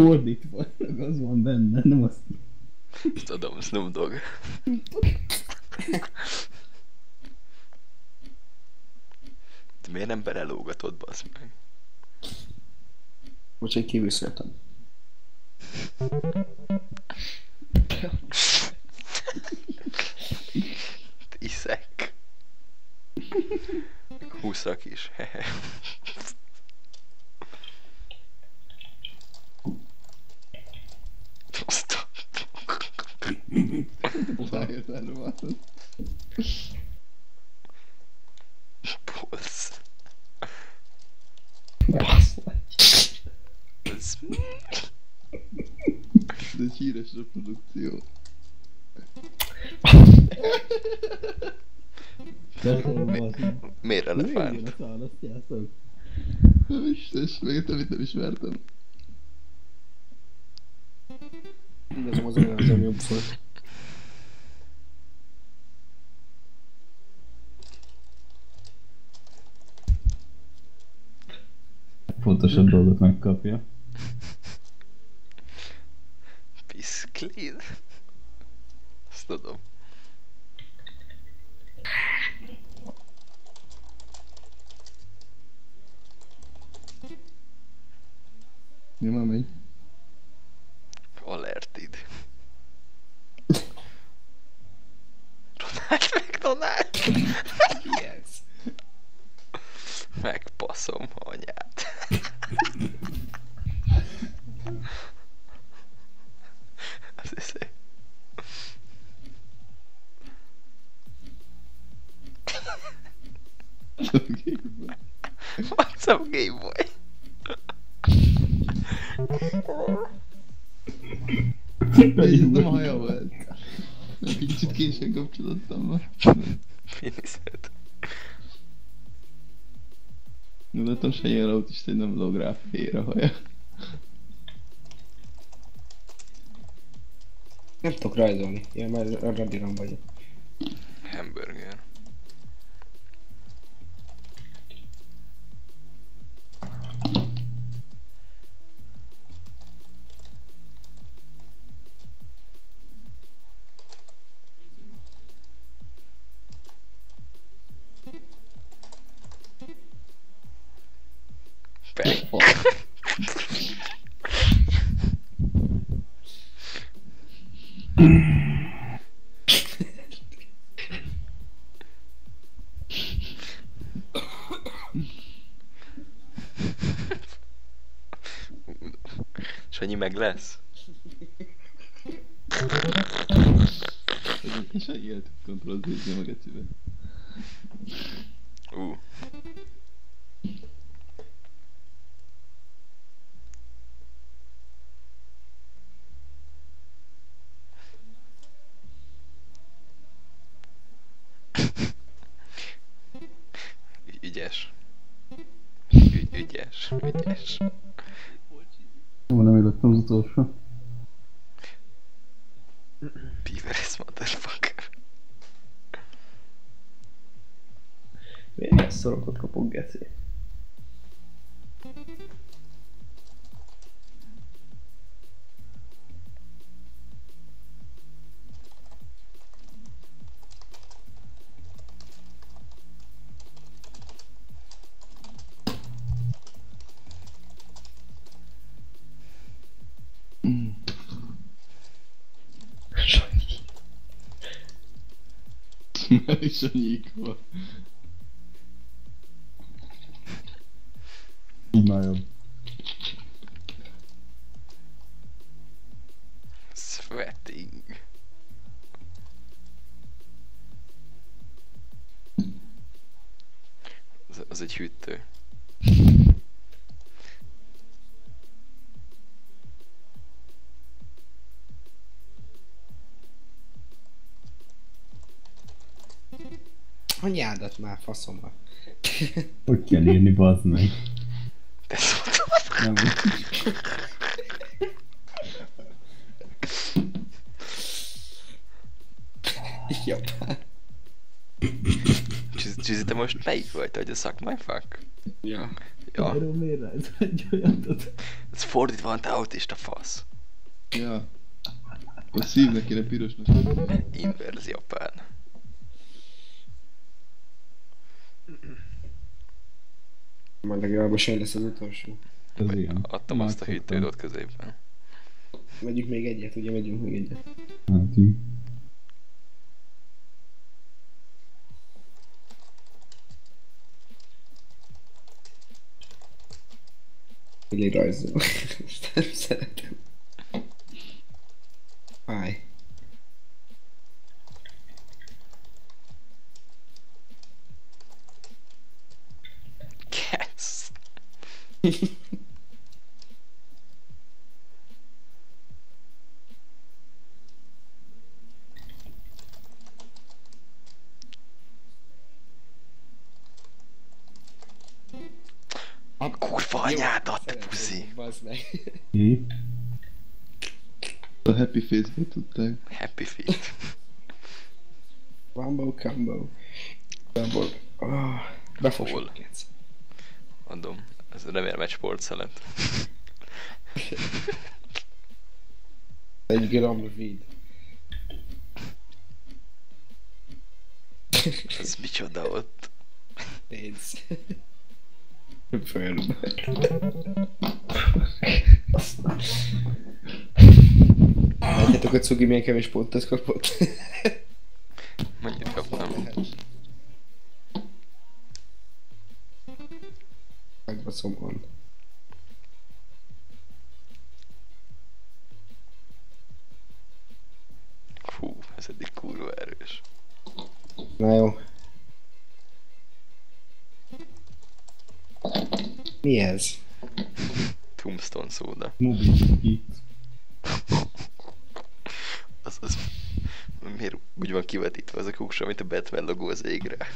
Fordítva, az van benne, nem azt. Tudom, Snoop Dogg. Te miért nem belelógatod, basz meg? Bocs, én kívül széltem. Iszek. Húszak is. hehe. Azt a... Rájött erre már. Polsz. Ez... Ez egy híres reprodukció. De szóval az meg. Miért elefánt? Igen, a szálasztjátok. Nem is, és még amit nem ismertem. Igazam az olyan, az jobb volt. Fontosabb dolgot megkapja. Piszklin. Rá fél a haja. Nem tudok rajzolni. Én már radiran vagyok. Meg lesz? És egy ilyet nézni a gecibe. Ú. Ügy- Ügyes. Ügy, ügyes, ügyes előttem az utolsó. Beaver is motherfucker. Miért ilyen szorokat kapok, Geci? Már is a Anyádat már faszomba. [laughs] Hogy kell írni, bazd meg? De szóltam. Nem, [laughs] Jobb. Csizi, te most melyik? Te vagy a szakmai fuck? Ja. Ja, Erről miért egy olyat? ez fordítva van, te autista fasz. Ja. A szívnek kéne pirosnak. Inverz japán. Majd legalább a sej lesz az utolsó. Ez ilyen. Adtam azt a Már hűtőt ott középen. Megyünk még egyet, ugye megyünk még egyet. Hát így. Billy rajzol. [laughs] Ezt nem szeretem. Fáj. Yes. A kurva anyádat, te puszi! Bazd meg. A Happy Face-be tudták. Happy feet. Wambo combo. Oh, kec. Adom. Ez remélem egy sportszelet. Egy gram víd. Ez micsoda ott? Pénz. Föl. Látjátok, hogy Cugi milyen kevés pontot kapott? Megbaszom on. Fú, ez eddig kurva erős. Na jó. Mi ez? Tombstone szóda. Mobil itt. [laughs] Az, az... Miért úgy van kivetítve az a kuksa, mint a Batman logó az égre? [laughs]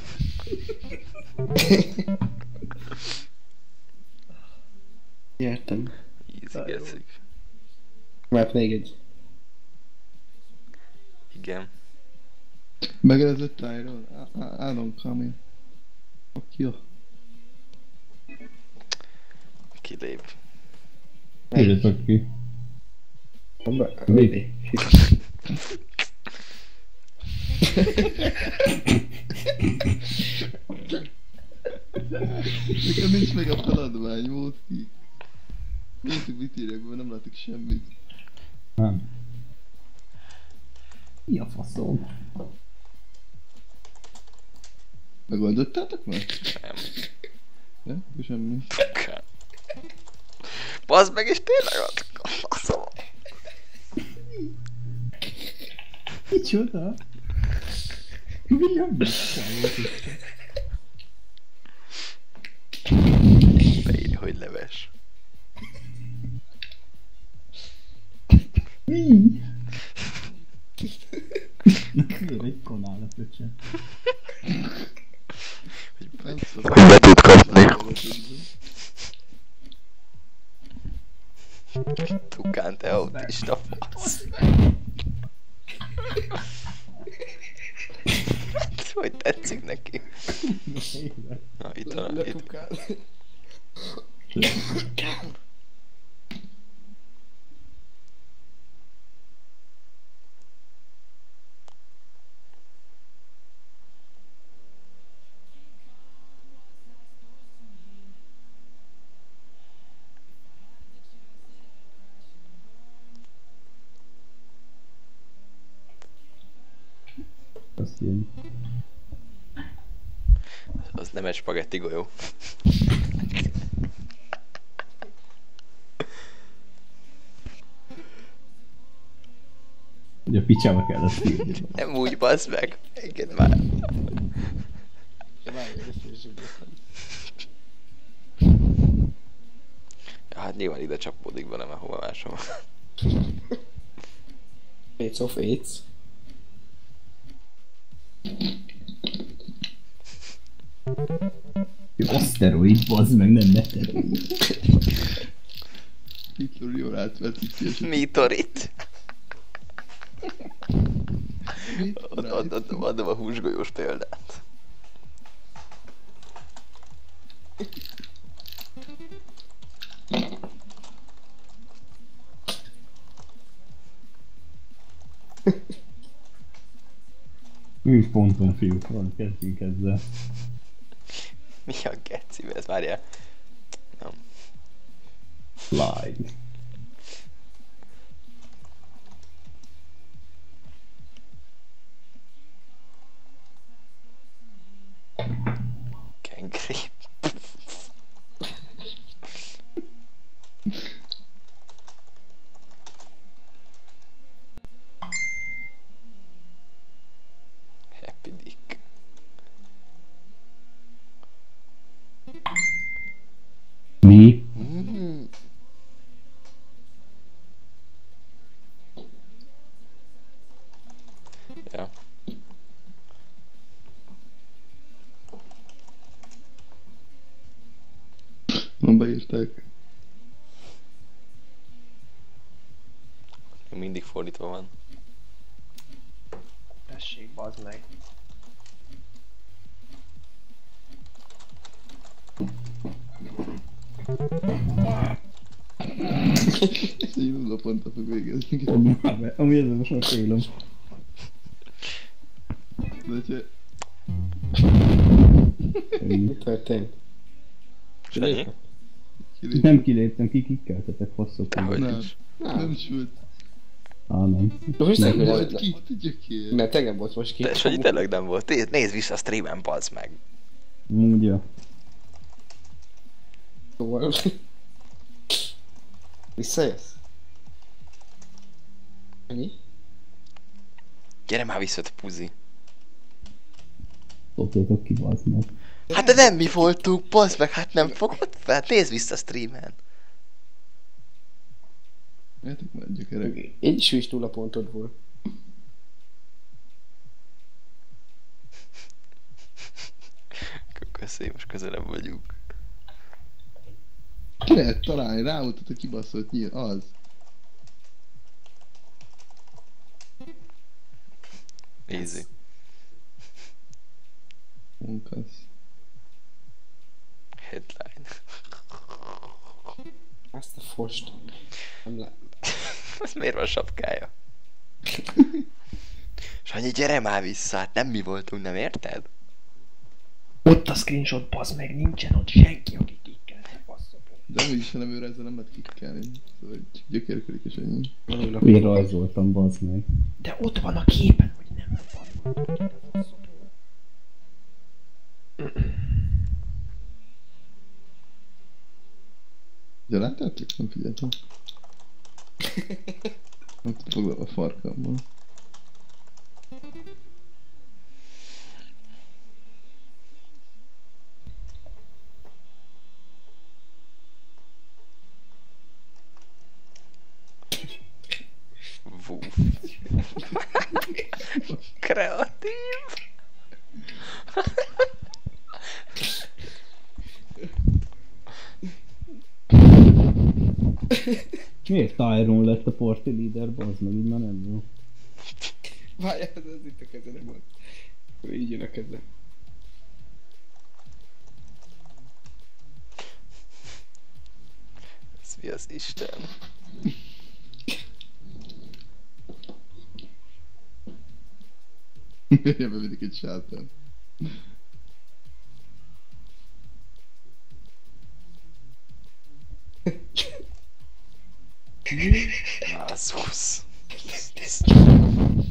Nyertem. Easy getszik. Mert még egy. Igen. Megelezett Tyron? I, I, I don't come in. Fuck you. Kilép. Írjatok ki. Mi? Nekem nincs meg a feladvány, volt ki. Hogy mit írjak, mert nem látok semmit. Nem. Mi a faszom? Megoldottátok már? Nem. Nem? Akkor semmi. Bazd meg, és tényleg ott a faszom. Micsoda? Mi a Beírja, hogy leves. Egy kanál a pöcse. Hogy be tud kapni. Tukán, te autista fasz. [laughs] hogy tetszik neki? Na, itt van, itt. [laughs] nem egy spagetti golyó. Hogy a picsába kellett írni. Nem úgy, bassz meg. Engedd már. Ja, hát nyilván ide csapódik be, nem hova máshova. Fates of Aids. Jó, Aszteroid, bazd meg, nem meteoroid. Hitler jól átvetítés. Mitorit. Mit? Ad- ad- ad- Adom a húsgolyós példát. Ő ponton fiúk van, kezdjünk ezzel. Mi a geci, ez várjál. Nem. Slide. Kengri. Happy Nem beírták. Mindig fordítva van. Tessék, bazd meg. Egy nulla pontra fog végezni. Ami, ezzel most megfélem. De hogyha Mi történt? Sanyi? Kilép, Nem kiléptem, ki kikkeltetek faszok. Dehogy Nem. is. nem sült. Á, nem. De most nem, Nem nem, volt ki, tudja ki. mert tegnap volt most ki. De Sanyi tényleg nem volt. Nézd, vissza a streamen, bazd meg. Úgy, ja. Szóval... Visszajössz? Mi? Gyere már vissza, te puzi. Dobjátok ki, bazd meg. Hát de nem mi voltunk, bazd meg, hát nem fogod fel. Hát nézd vissza a streamen. Játok már gyökerek. Így is is nulla pontod volt. Köszi, most közelebb vagyunk. Ki lehet találni? Rámutat a kibaszott nyíl. Az. Easy. Munkasz. Headline. Azt a fost. Nem le... Ez [laughs] miért van sapkája? [laughs] Sanyi, gyere már vissza, hát nem mi voltunk, nem érted? Ott a screenshot, bazd meg, nincsen ott senki, aki kikkelte, basszok. De amúgy is, ha nem őre ezzel nem lehet kikkelni. Szóval gyökérködik és ennyi. Én rajzoltam, bazd meg. De ott van a képen, hogy nem van. Láttátok? Nem figyeltem. [laughs] Ott foglalva a farkammal. Miért Tyron lett a party leader, bazd meg, így már nem jó. Várjál, ez, ez itt a kezedem volt. Így jön a keze. Ez mi az Isten? [laughs] Jövő mindig egy sátán. Jézus.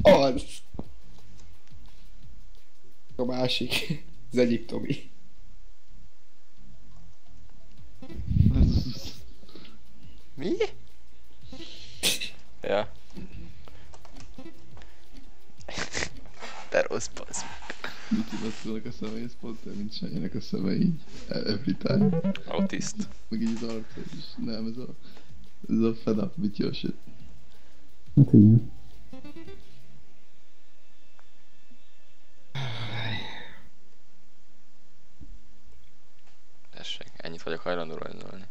Az! A másik. Az egyik Tomi. Mi? Ja. Te rossz basz. Mit tudod a szemei, ez pont olyan, mint Sanyinek a szeme így. Every time. Autiszt. Meg így az arca is. Nem, ez a... Ez a fed up with your shit. Hát igen. Tessék, ennyit vagyok hajlandó rajzolni.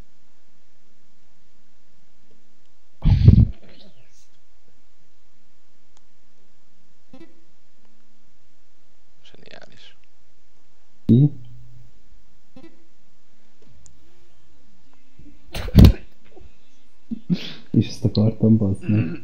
És ezt akartam,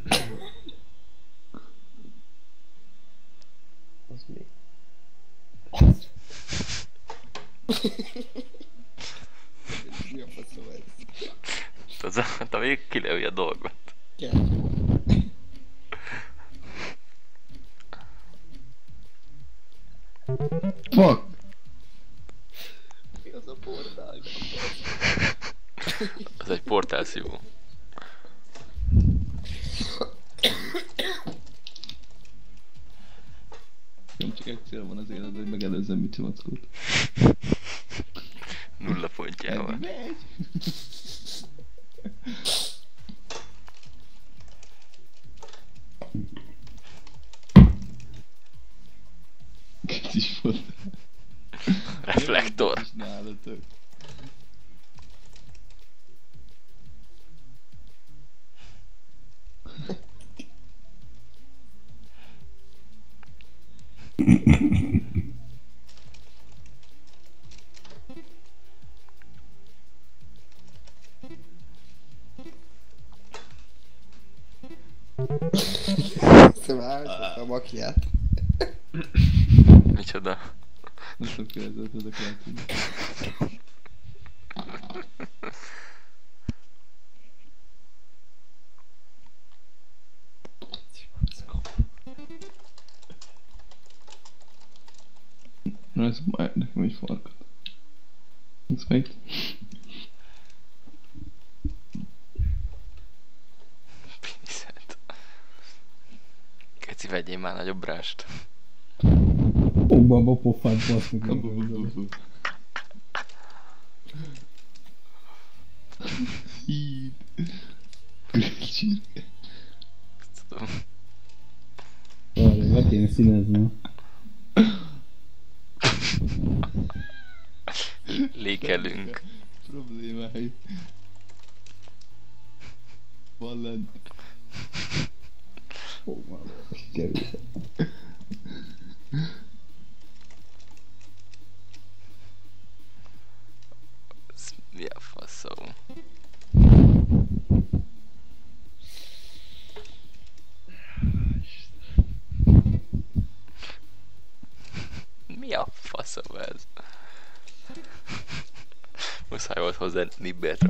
elhozta a makiát. Micsoda? Nem tudom, ki ez ezek látszik. Na ez már nekem egy farkat. Ez meg. Piszent. Keci, vegyél már nagyobb rást. Fogba abba a pofát, bazd meg. Bu- bu- bu- bu. Híd. Grillcsirke. Ezt tudom. Várj, meg kéne színezni. Lékelünk. Problémái. Van lent. Ó, már kerül. Ez mi a faszom? Mi a faszom ez? Muszáj volt hozzá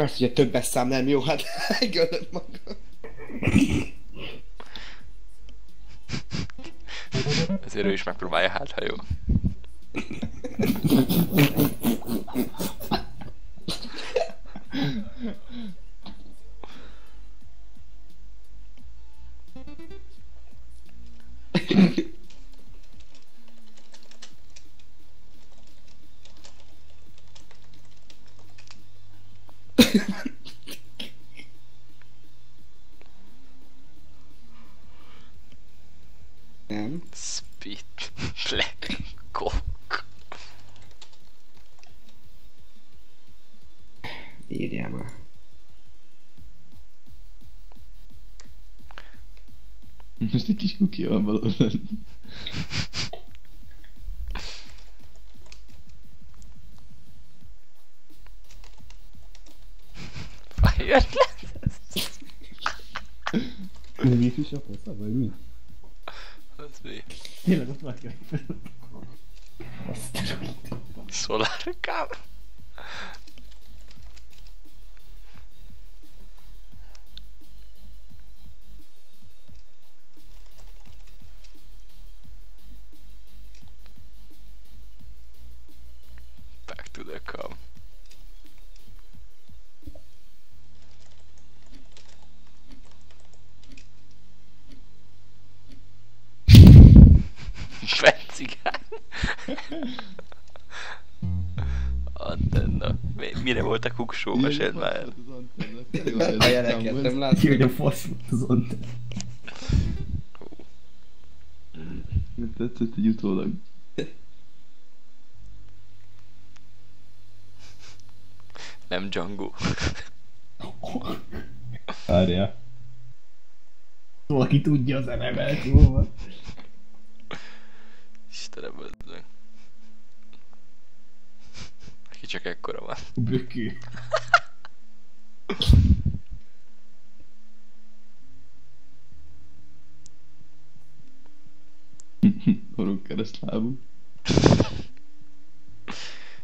Persze, hogy a többes szám nem jó, hát [laughs] elgöllöd maga. Ezért ő is megpróbálja, hát ha jó. [laughs] egy kis kuki van valahol. Fire Mi mi is a posza, vagy mi? Az mi? Tényleg kuksó? Meséld már el. A jeleket nem Ki, látod? hogy a fasz volt az antenna. Tetszett egy utólag. Nem Django. Várjál. Valaki tudja az elemet, hol van. Istenem, ez meg. Aki csak Bökő. Horog [laughs] keresztlábú.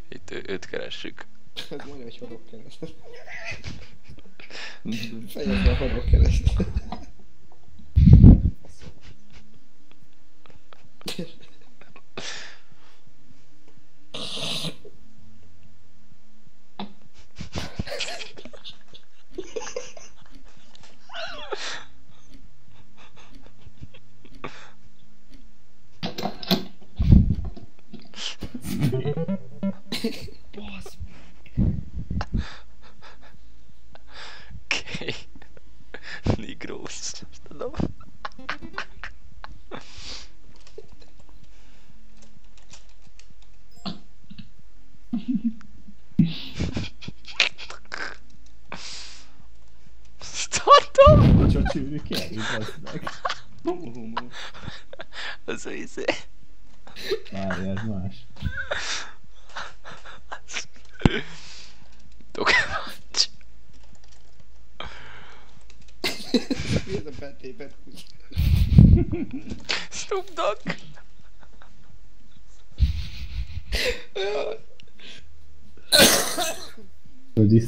Itt ő, őt keressük. Ez mondja, hogy horog kereszt. Fejezd a horog kereszt. Oké. Negros. Tudom. Startom! A csacsőrű kell, bazd meg. Az a izé. Várjál, ez más. Dokács. Mi ez a betépet kutya? Snoop Dogg.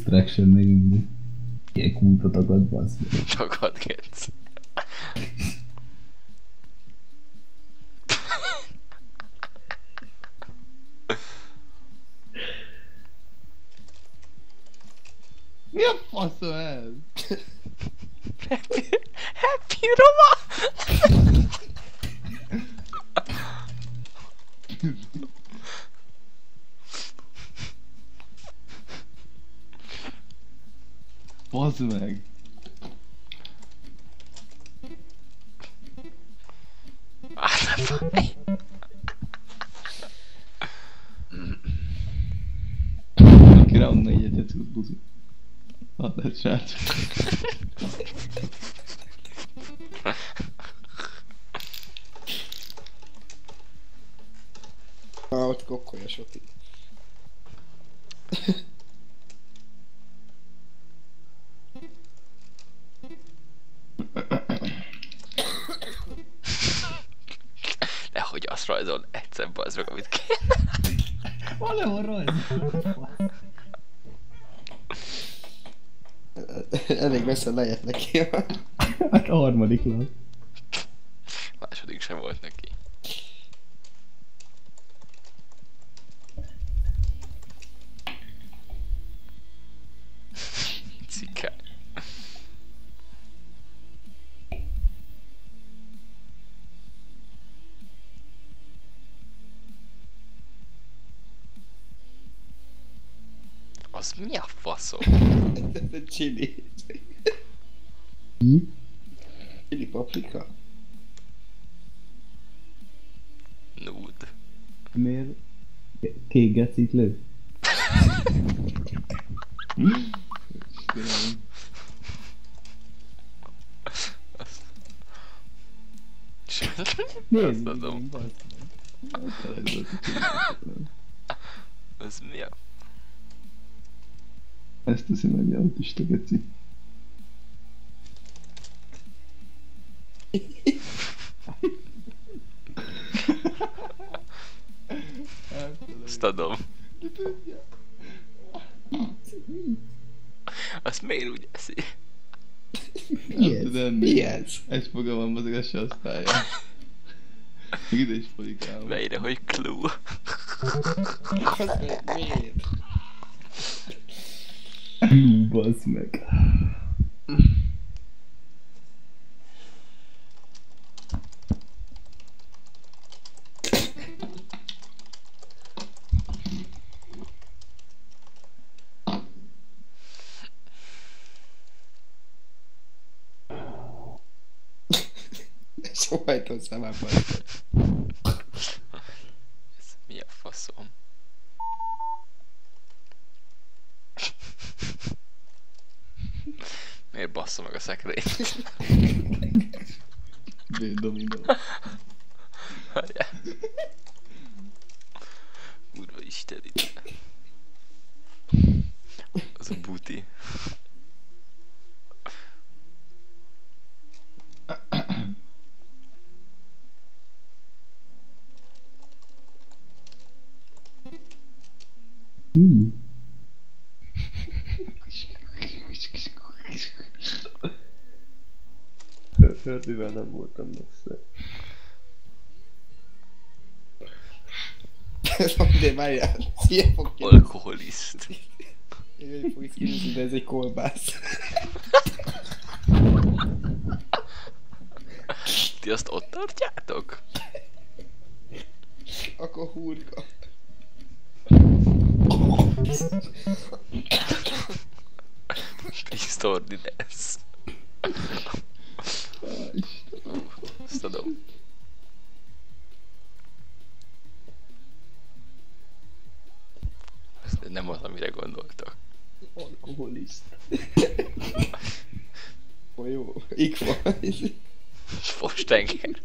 A distraction még mindig. Ilyen kultot akad. Csakad getsz. persze lejött neki. [laughs] hát a harmadik lap. Második sem volt neki. [laughs] Cikány. Az mi a faszom? [laughs] Chili. Kék gecit lő? Istenem. Van, az igaz se osztálya. Még ide is folikál. Beírja, hogy clue. Az meg miért? Hú, bazd meg. Sóhajtó szemában. Ez mi a faszom? Miért bassza meg a szekrényt? B dominó. Várjál. Kurva isten itt. Az a booty. Hú. Fördővel nem voltam messze. [laughs] De várjál, fog. Alkoholiszt. Hogy fogsz kinézni, de ez egy kolbász. [laughs] Ti azt ott tartjátok? Akkor hurka. Please torni lesz. Azt nem az, amire gondoltak. Alkoholiszt. Ó, [laughs] jó. Ikva. Fostenger.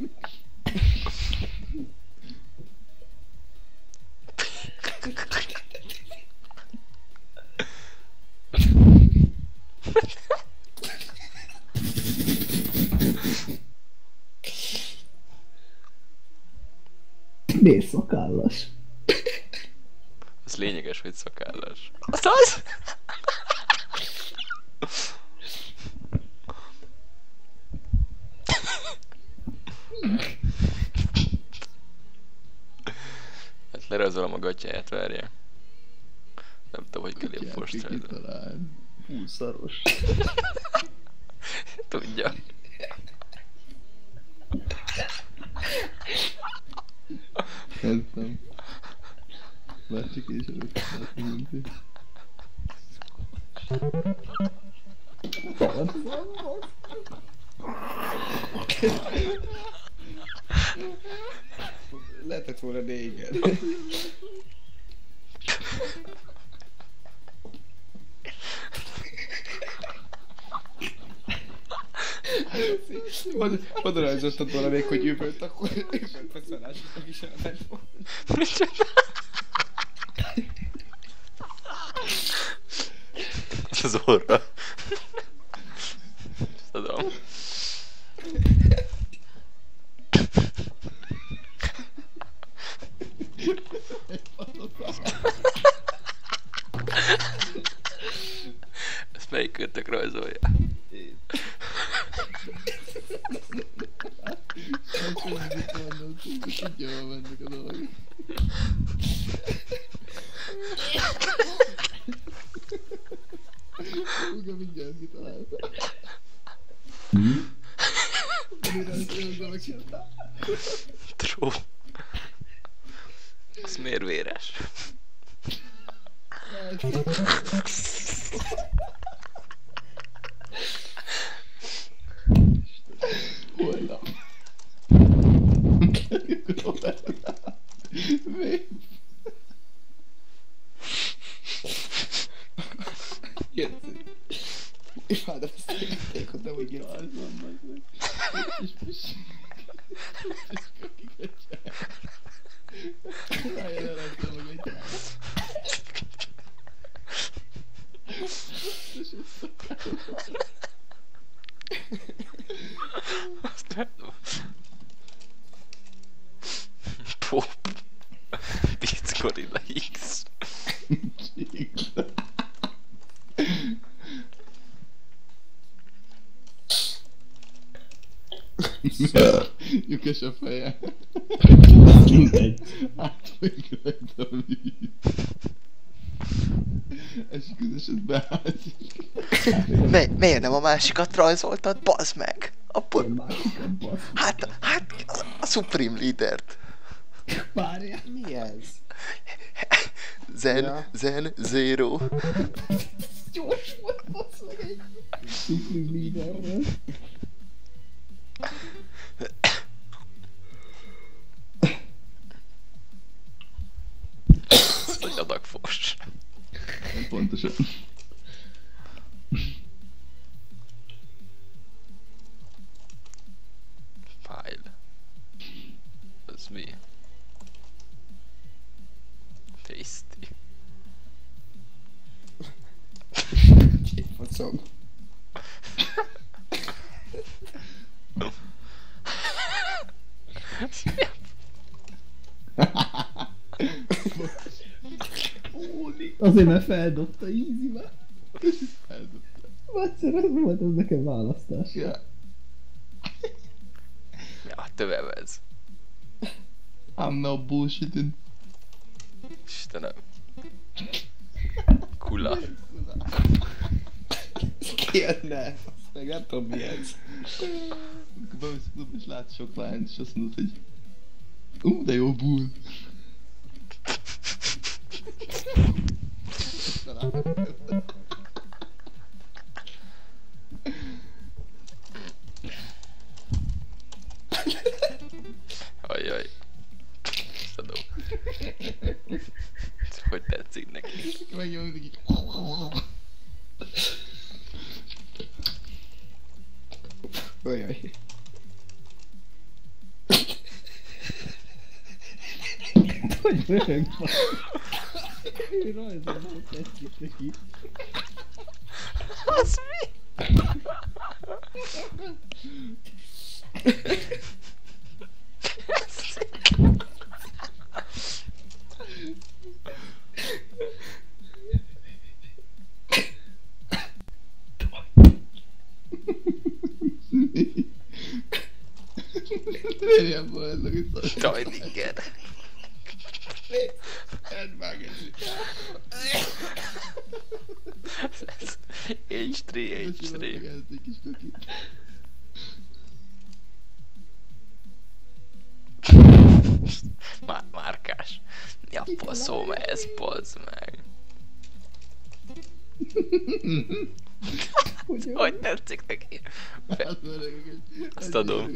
Miért szakállas? Az lényeges, hogy szakállas. Az az! Hát lerajzolom a gatyáját, várja. Nem tudom, hogy kell ilyen Játék postrajzolni. kitalál. Hú, szaros. Tudja. Kezdtem. Én sem összeállt mindig. Lehetett volna néger. Oda, rajzoltad még, hogy üvölt, akkor üvölt beszalásoknak is elment volna. Micsoda? Az orra. Tudom. Ezt melyik kötök rajzolja? Hát hol mennek a dolgok. Uga mindjárt kitalálta. Tró. Az miért véres? Holnap. Mi? Geci. Imádom ezt a játékot, de úgy geci. Az van, meg meg. És most... És kakikat Pop. Beats Gorilla X. Lyukes a feje. Mindegy. Hát rajta a víz. Esik az esetben házik. Mi, miért nem a másikat rajzoltad? Bazd meg! Abból... Másikat basz. Hát, hát a, a Supreme Leadert. [laughs] Várjál. Mi ez? Zen, Ja. Zen, Zero. Gyors volt, basz meg egy... Ez egy adag fos. Pontosan. Azért mert feldobta easy-be. Eldobta. Egyszer ez volt, ez nekem választás. Ja. Ja, tövebb ez. I'm not bullshitting. Istenem. Kula. Ki jönne? Azt meg nem tudom mi ez. Amikor bemész a klubba és látsz sok lányt, és azt mondod, hogy Ú, de jó bull. Ajjaj. Tudom. Hogy tetszik neki? Megjön mindig így. Ojjaj. [laughs] Hogy röhög van. Ő rajzol, hogy tetszik neki. Az mi? Vérjen volt, hogy szar. Tajdinger. Edd meg ez. H3, H3. Ez egy kis kaki. Már, márkás. Ja, faszom ez, bazd meg. Hogy tetszik neki? Azt adom. [laughs]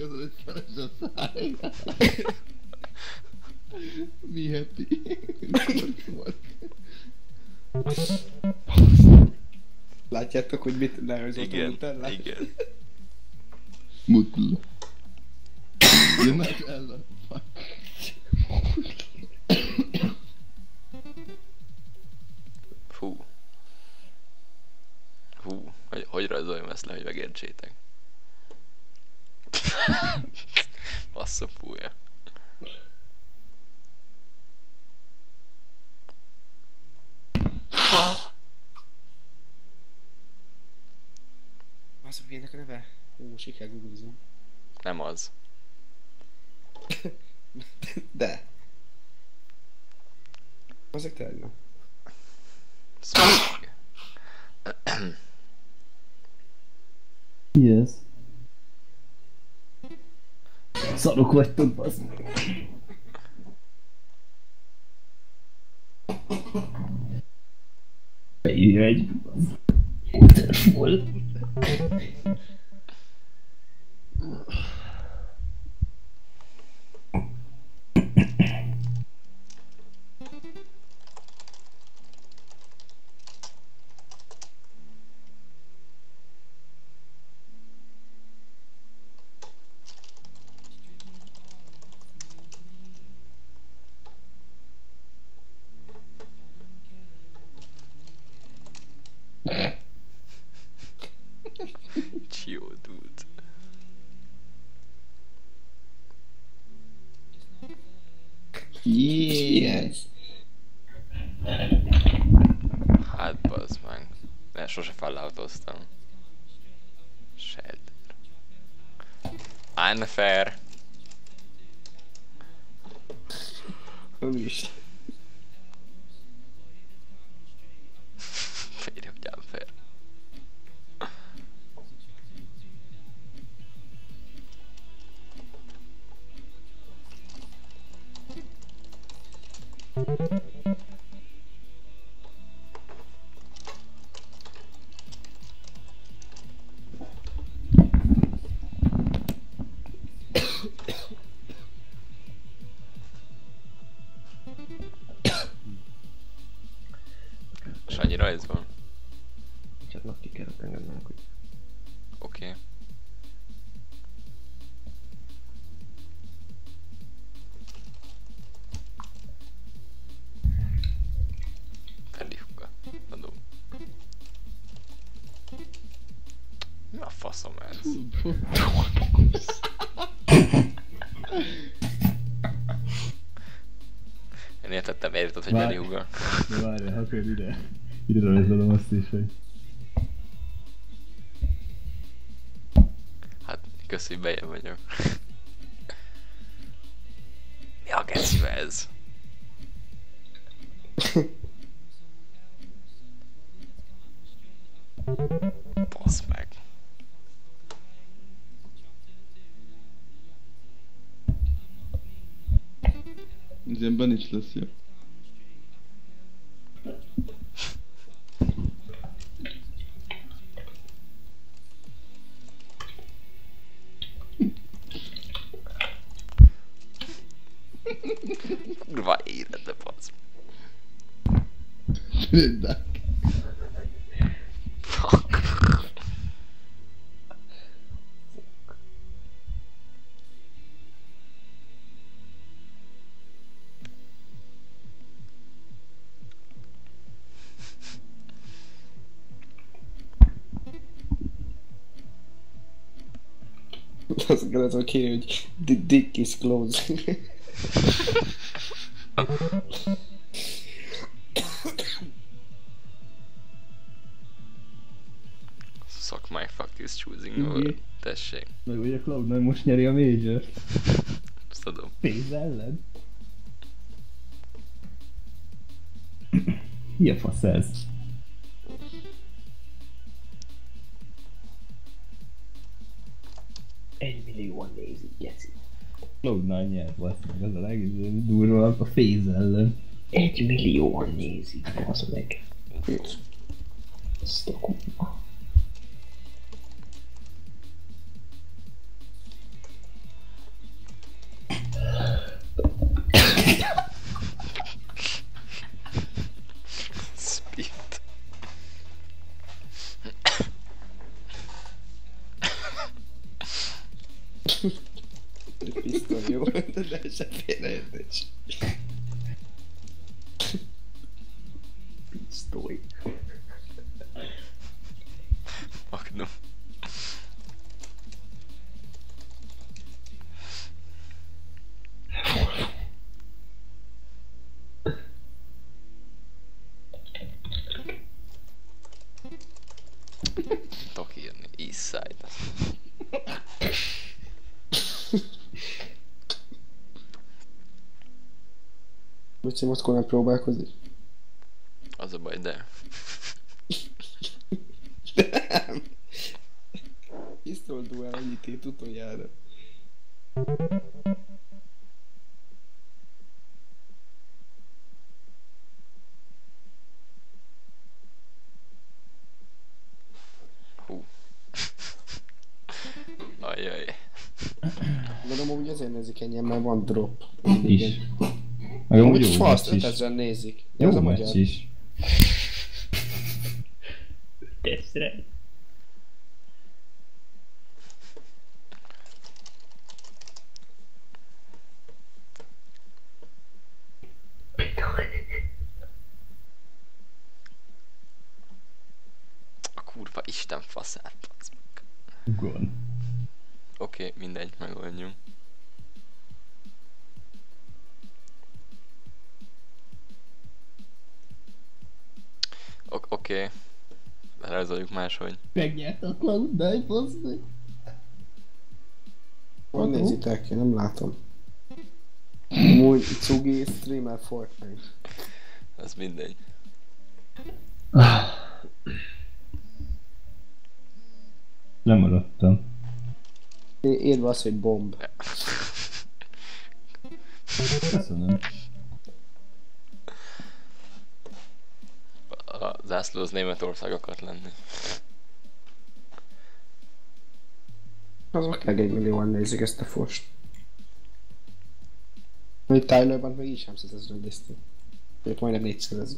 a. Mi happy. Látjátok, hogy mit lerajzoltam Igen, utána? igen. Mutl. Jönnek ellen. Fú. Hú, hogy, hogy rajzoljam ezt le, hogy megértsétek? [laughs] Bassza fúja. [gasps] Az a a neve? Ó, siker googlizom. Nem az. De. Azok tényleg nem. Spring. Mi ez? Szarok vagytok, basz. Újra egy... Waterfall. fair. Köszi, hogy bejön vagyok. Mi a gecibe ez? Basz meg. Ilyen is lesz jó. Tényleg. Fuck. Azt kellett kérni, hogy the dick is close. [laughs] choosing over. Igen. Tessék, Meg ugye Cloud9 most nyeri a major ezt adom. Pénz ellen. Mi a fasz ez? Egy millióan nézik, geci. Cloud9 nyert, basz meg, az a legdurvább a Phase ellen. Egy millióan nézik, az meg. Azt Laci Mockó nem próbálkozik. Az a baj, de. [laughs] nem. Pisztol duál annyit írt utoljára. Hú. Ajaj. Gondolom, hogy ezért nézik ennyien, mert van drop. Jó meccs is. 5000 nézik. Ja, az Jó a meccs magyar. is. Rajzoljuk máshogy. Megnyerte a Cloud9, bazd meg. Hol nézitek? Én nem látom. Amúgy Cugi streamer Fortnite. Ez mindegy. Lemaradtam. I- Írva az, hogy bomb. Köszönöm. A zászló az Németország akart lenni. Azok meg egy millióan nézik ezt a fost. Hogy Tylerban meg így sem százezren nézték. Ők majdnem 400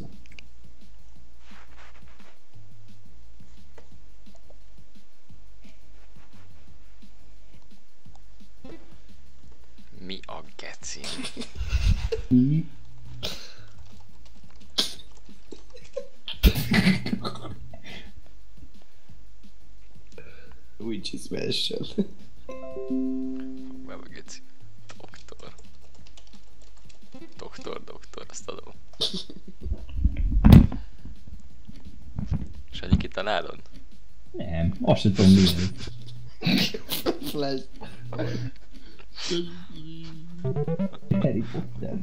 Csizmással. Be a geci. Doktor. Doktor, doktor, azt adom. Sanyi kitalálod? Nem, azt sem tudom ez. Flash. Harry Potter.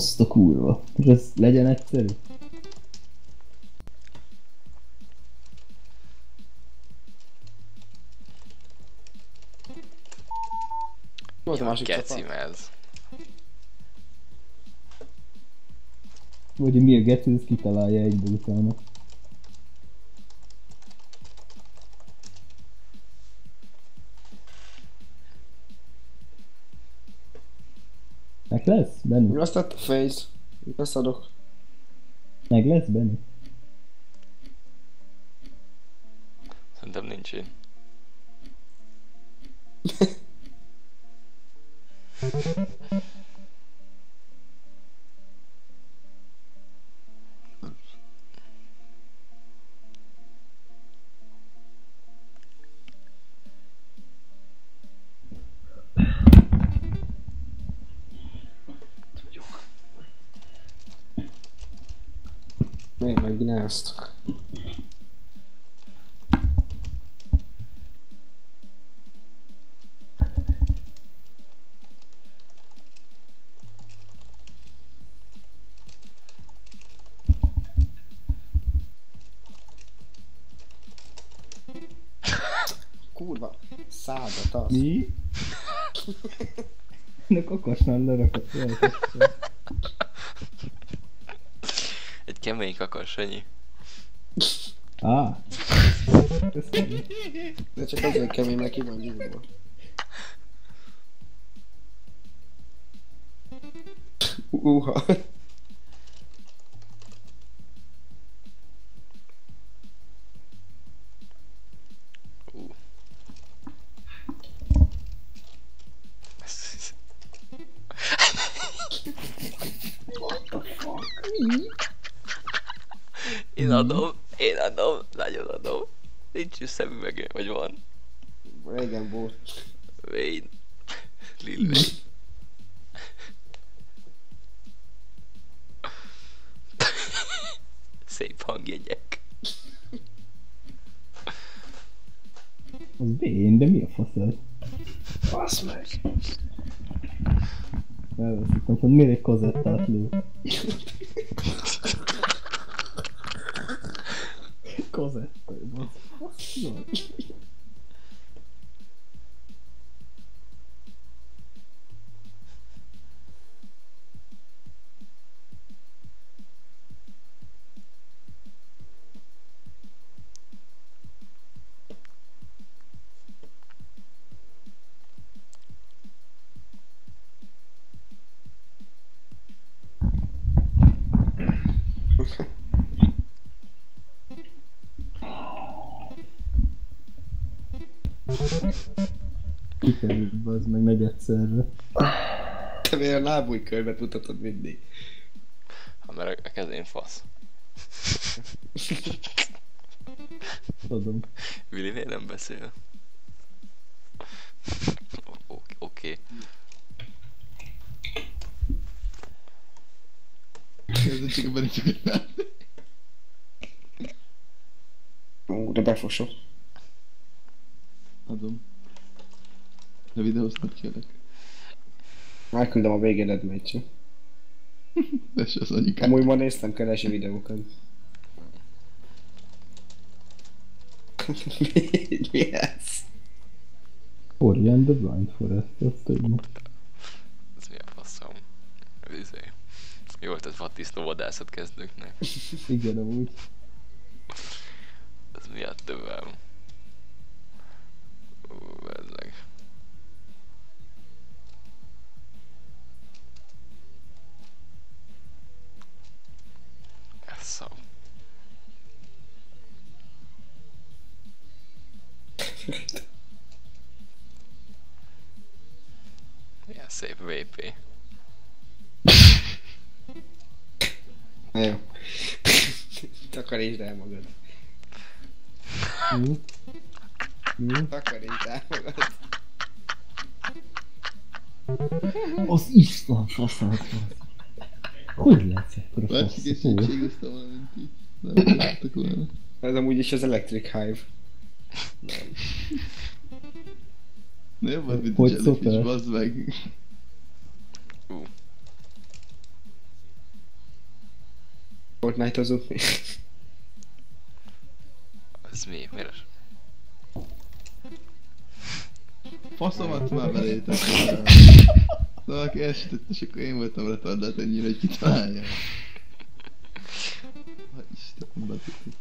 Azt a kurva. Ez legyen egyszerű? Volt a másik geci ez? Vagy mi a geci, ez kitalálja egyből utána. Meg lesz, Benni? Azt a face? Mit azt adok? Meg lesz, Benni? Szerintem nincs én. [laughs] Miért meg ne ezt? Kurva, szádat az. Mi? [laughs] Ne kakasnál lerakott kakar, Sanyi. Á. Köszönöm. De csak azért kemény, mert ki van gyúrva. Uha. Nincs is szemüvege, vagy van? Régen volt. Wayne. Lil Wayne. Szép hangjegyek. Az bén, de mi a fasz ez? Basz meg. Elveszítem, hogy miért egy kazettát lő. Lábúj körbe mutatod mindig? Ha mert a kezén fasz. Tudom. Willi miért nem beszél? Oké. Ez csak a. Ó, de befosok. Adom. A videóztat kérlek. Elküldöm a edmét De se az anyukám. Amúgy ma néztem keresi videókat. mi, mi ez? Ori and the Blind Forest, azt tudom. Ez mi a faszom? Izé. Jó, tehát vaddisznó vadászat kezdőknek. Igen, amúgy. Ez mi a Mi? Mi? Takarítsd el magad. Az Isten faszát Hogy lesz ekkora Látszik egy fasz? Hol? szükségeztem valamint így. Nem láttak volna. Ez amúgy is az Electric Hive. Na jobb az, mint a Hogy jellyfish, szoktál? bazd meg. Fortnite-ozunk mi? Ez mi? Miért? Faszomat már belétek. Szóval aki esített, és akkor én voltam retardált ennyire, hogy kitalálja. Ha Istenem, betették.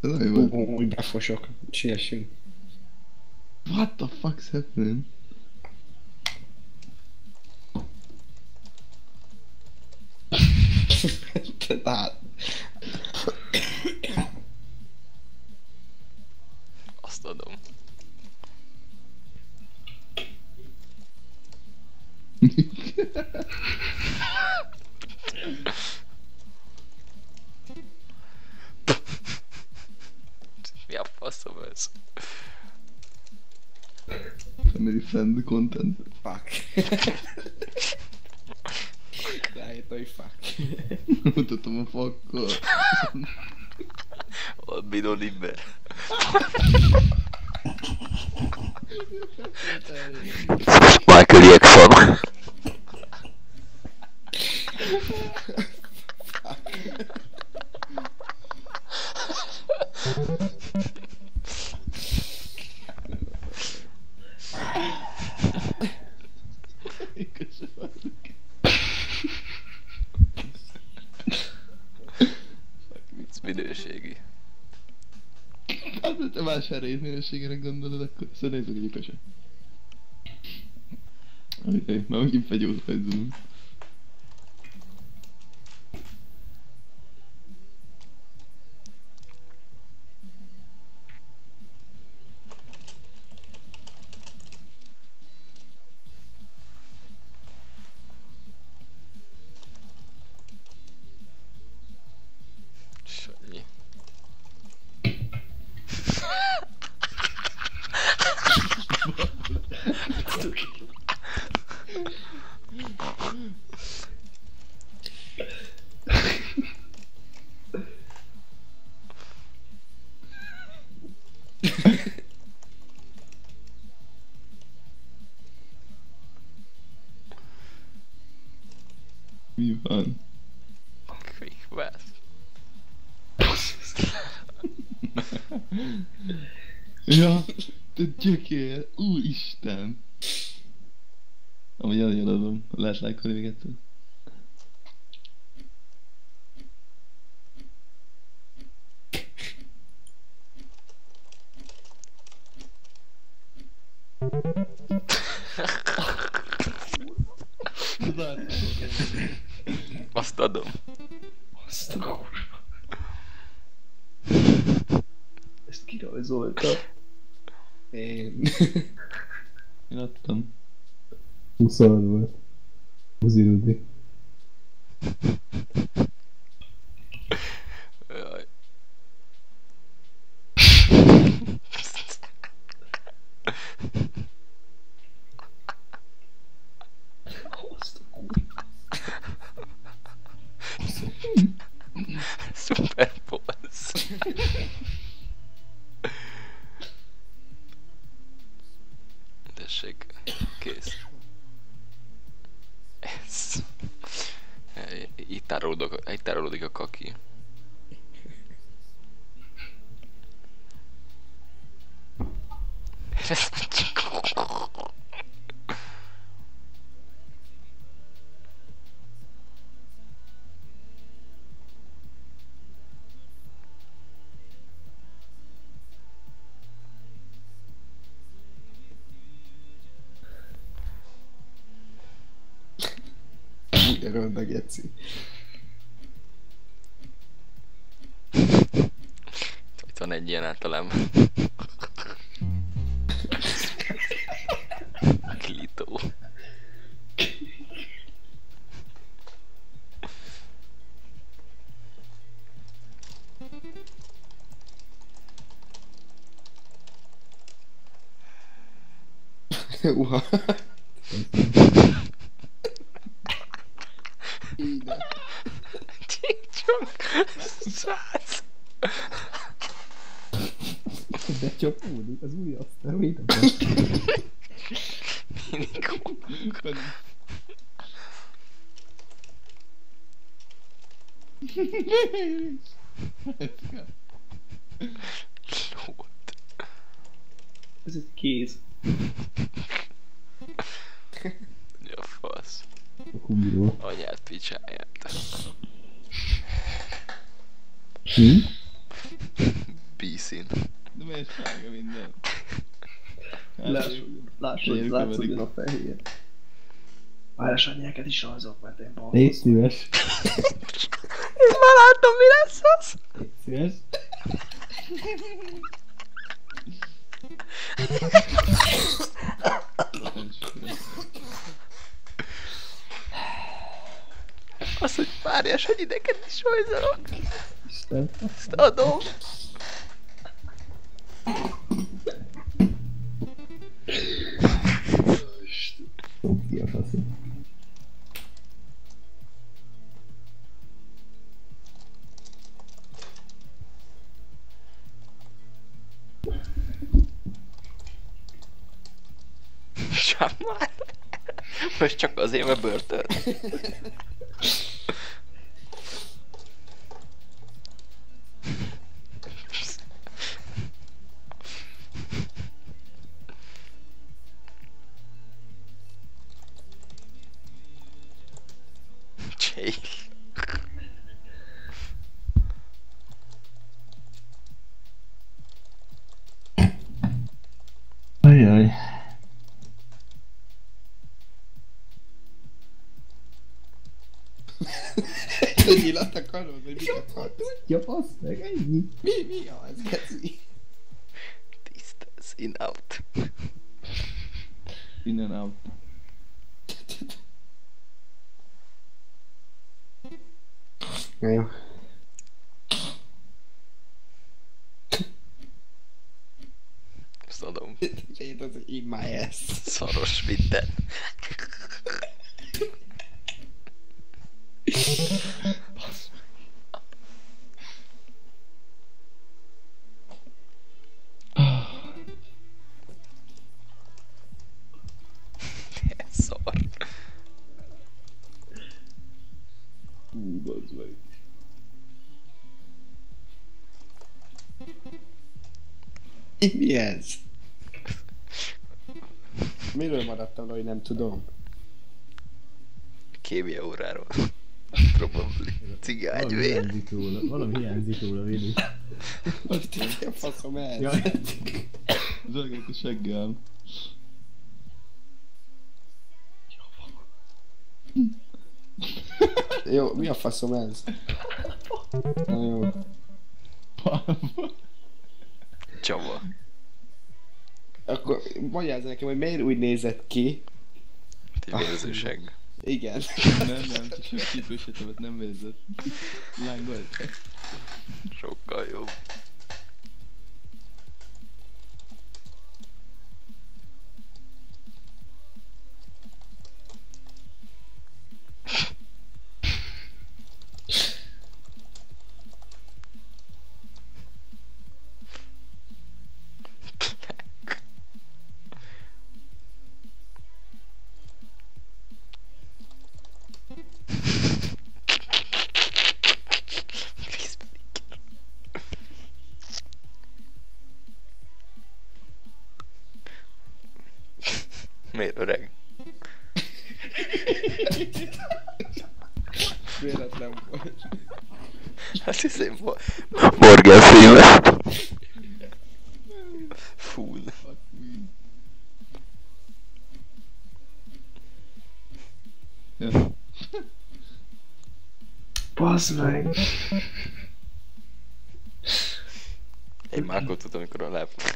Ez nem jó volt. Úgy befosok. Siessünk. What the fuck's happening? [laughs] Tehát. Azt pensando, contando. Fuck. [laughs] Dai, toi fuck. Tutto un po' Bino libero. Michael Jackson. [laughs] erejét minőségére gondolod, akkor ezt nézzük egy kose. Oké, már megint fegyót rajzolunk. Sanyi. Van? Quick West. Ja, te gyökér, úristen! Amúgy nagyon adom, lehet lájkolni még egyszer. concern Erről meg Geci. Itt van egy ilyen általában. Klitó. Uha. Is rajzolok, mert én. Légy szíves. [laughs] Már. Most csak azért, mert börtön. Hogy mit akarsz? Ja, fasz meg, ennyi. Ez? Miről maradtam, hogy nem tudom? Kémia óráról. [laughs] Probably. Cigány Valami hiányzik róla, valami hiányzik róla, Vili. Most itt a faszom ez? Ja, Zörgök a seggel. Jó, mi a faszom ez? Na jó. Csava. Akkor magyarázz nekem, hogy miért úgy nézett ki. Vérzőség. Igen. Nem, nem, csak sok képviselőt nem vérzett. Lángolt. Sokkal jobb. Én már akkor tudom, amikor a lep.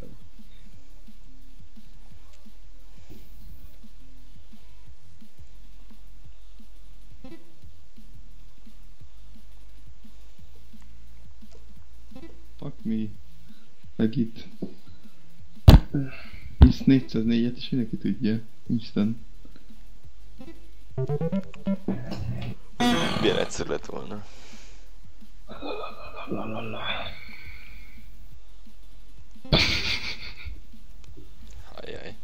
Elírtam. Fuck me. Segít. Hisz 404-et is mindenki tudja. Isten. Milyen egyszerű lett volna. Ajjaj.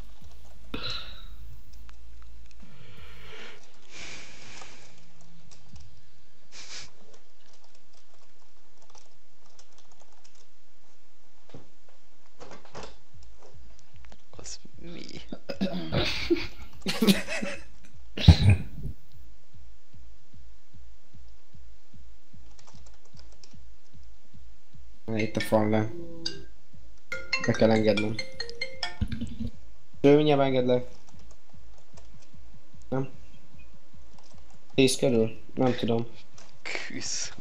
Az mi? Na, itt a fal le. Be kell engednem. Ő mindjárt engedlek. Nem? 10 körül? Nem tudom. Küsz.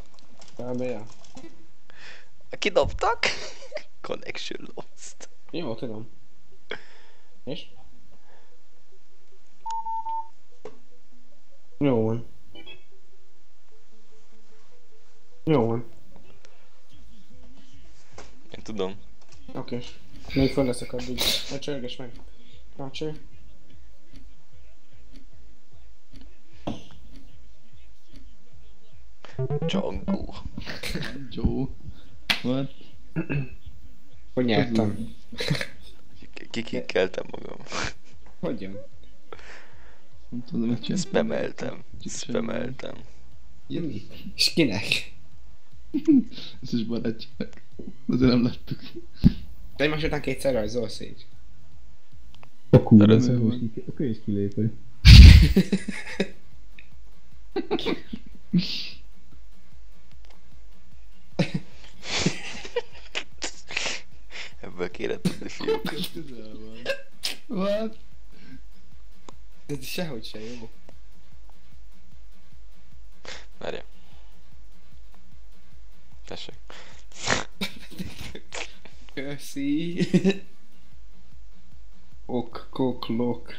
Ja. Kidobtak? [laughs] Connection lost. Jó, tudom. És? Jó van. Jó van. Én tudom. Oké. Még föl leszek addig. Ne csörges meg. Na, cső. Django. Joe. What? Hogy nyertem? Ki- Kikikkeltem magam. Hogyan? Nem tudom, hogy csináltam. Spameltem. Spameltem. Mi? És kinek? [laughs] Ez is barátjának. Azért nem láttuk. De egymás után kétszer rajzolsz így. A kurva, akkor is kilépő. Ebből kéne tudni fiúk. What? De sehogy se jó. Várja. Tessék. Köszi. [laughs] ok, kok, lok.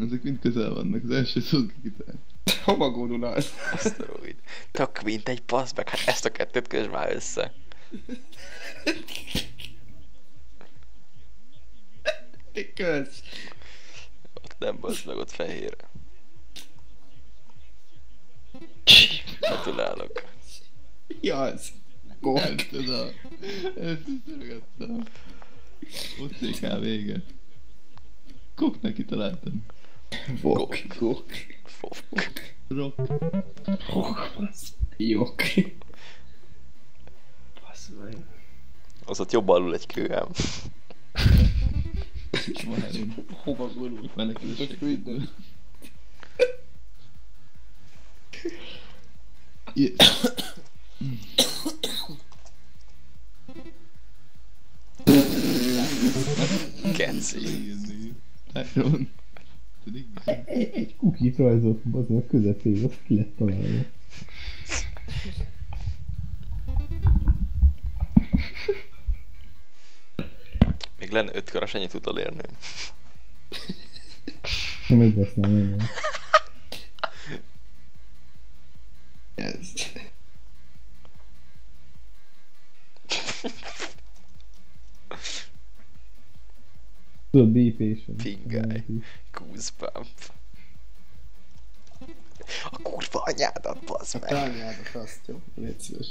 Ezek mind közel vannak. Az első szót kikitál. [laughs] Hova gólul az? Aszteroid. Tök mint egy passz meg, hát ezt a kettőt közd már össze. Kösz. Ott nem bazd meg, ott fehér. Gratulálok. Mi az? Kok. Nem tudom. Ezt szörgettem. Ott CK vége. Koknak kitaláltam. Vok. Kok. Fok. Rock. Jok. Bazd meg. Az ott jobb alul egy. Már én hova gurult menekülök minden. Tyron. Tudod? Egy, egy kukit rajzolt azon a közepén, azt ki lett találva. Még lenne öt karas, ennyit utolérném. Nem ez lesz nem, nem. Ez. Tudod, be patient. Pingály. Goosebump. A kurva anyádat, bazd meg. Tányádat azt, jó? Légy szíves.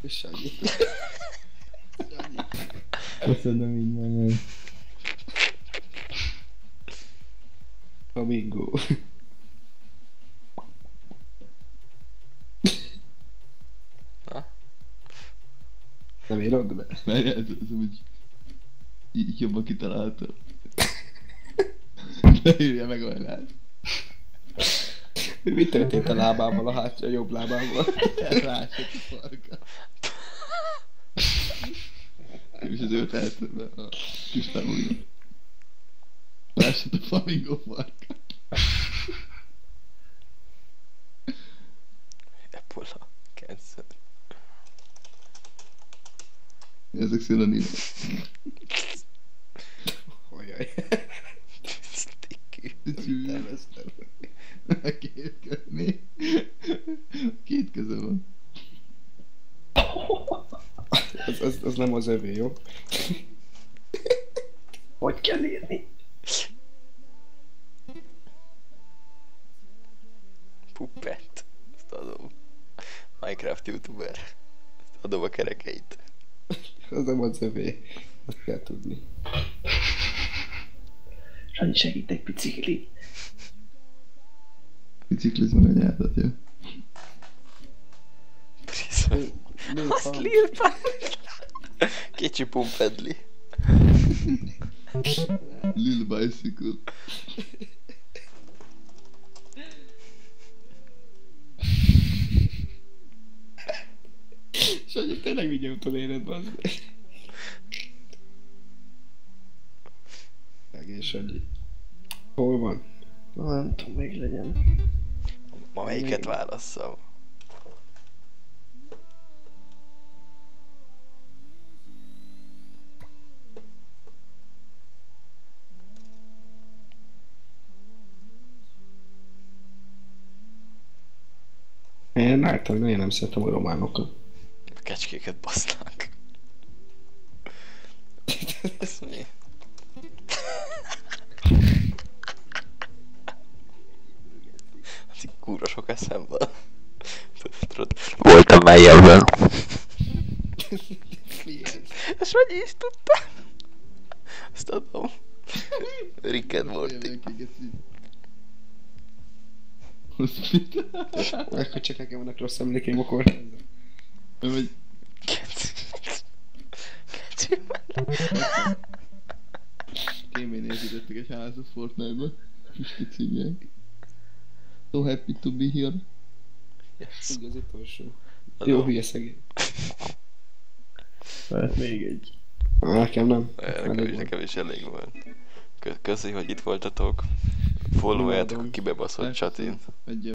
És Sanyi. [laughs] Köszönöm így meg. Flamingo. Na? Nem írod be? Várjál, ez, ez úgy... Így jobban kitaláltam. [laughs] Ne írja meg olyan Mi történt a lábával, a hátsó, a jobb lábával? Rásett [laughs] a farka. És az őt eltörve a kis flamingó. Rásett a flamingo farka. Ebola. Cancel. Ezek szinonimek. Sticky. [laughs] Elvesztem. Két közni. Két köze van. Az, az, az nem az övé, jó? Hogy kell írni? Puppet. Ezt adom. Minecraft youtuber. Ezt adom a kerekeit. Az nem az övé. Azt kell tudni. Sanyi segít egy bicikli. Biciklizz meg a nyelvet, jó? Azt. Lil. Kicsi pumpedli. Lil Bicycle. Sanyi, tényleg vigyem utoléred, bazd meg. Egész Sanyi. Hol van? Na, nem tudom, még legyen. Ma melyiket válasszam? Én általában nagyon nem szeretem a románokat. A kecskéket basznak. [laughs] Ez mi? Kurva sok eszem van. Voltam mélyebben. Ezt [laughs] Sanyi is tudta. Ezt adom. Rick and Morty. Akkor csak nekem vannak rossz emlékeim a kórházban. Vagy Keci. Keci kémén építettek egy házat Fortnite-ba. Füsti címják. So happy to be here. Yes. Ugye az utolsó. Adom. Jó hülye szegény. [laughs] Hát még egy. Nekem nem. Nekem is, nekem is elég volt. Kö- Köszi, hogy itt voltatok. Imádom. kibebaszott csatin. Egy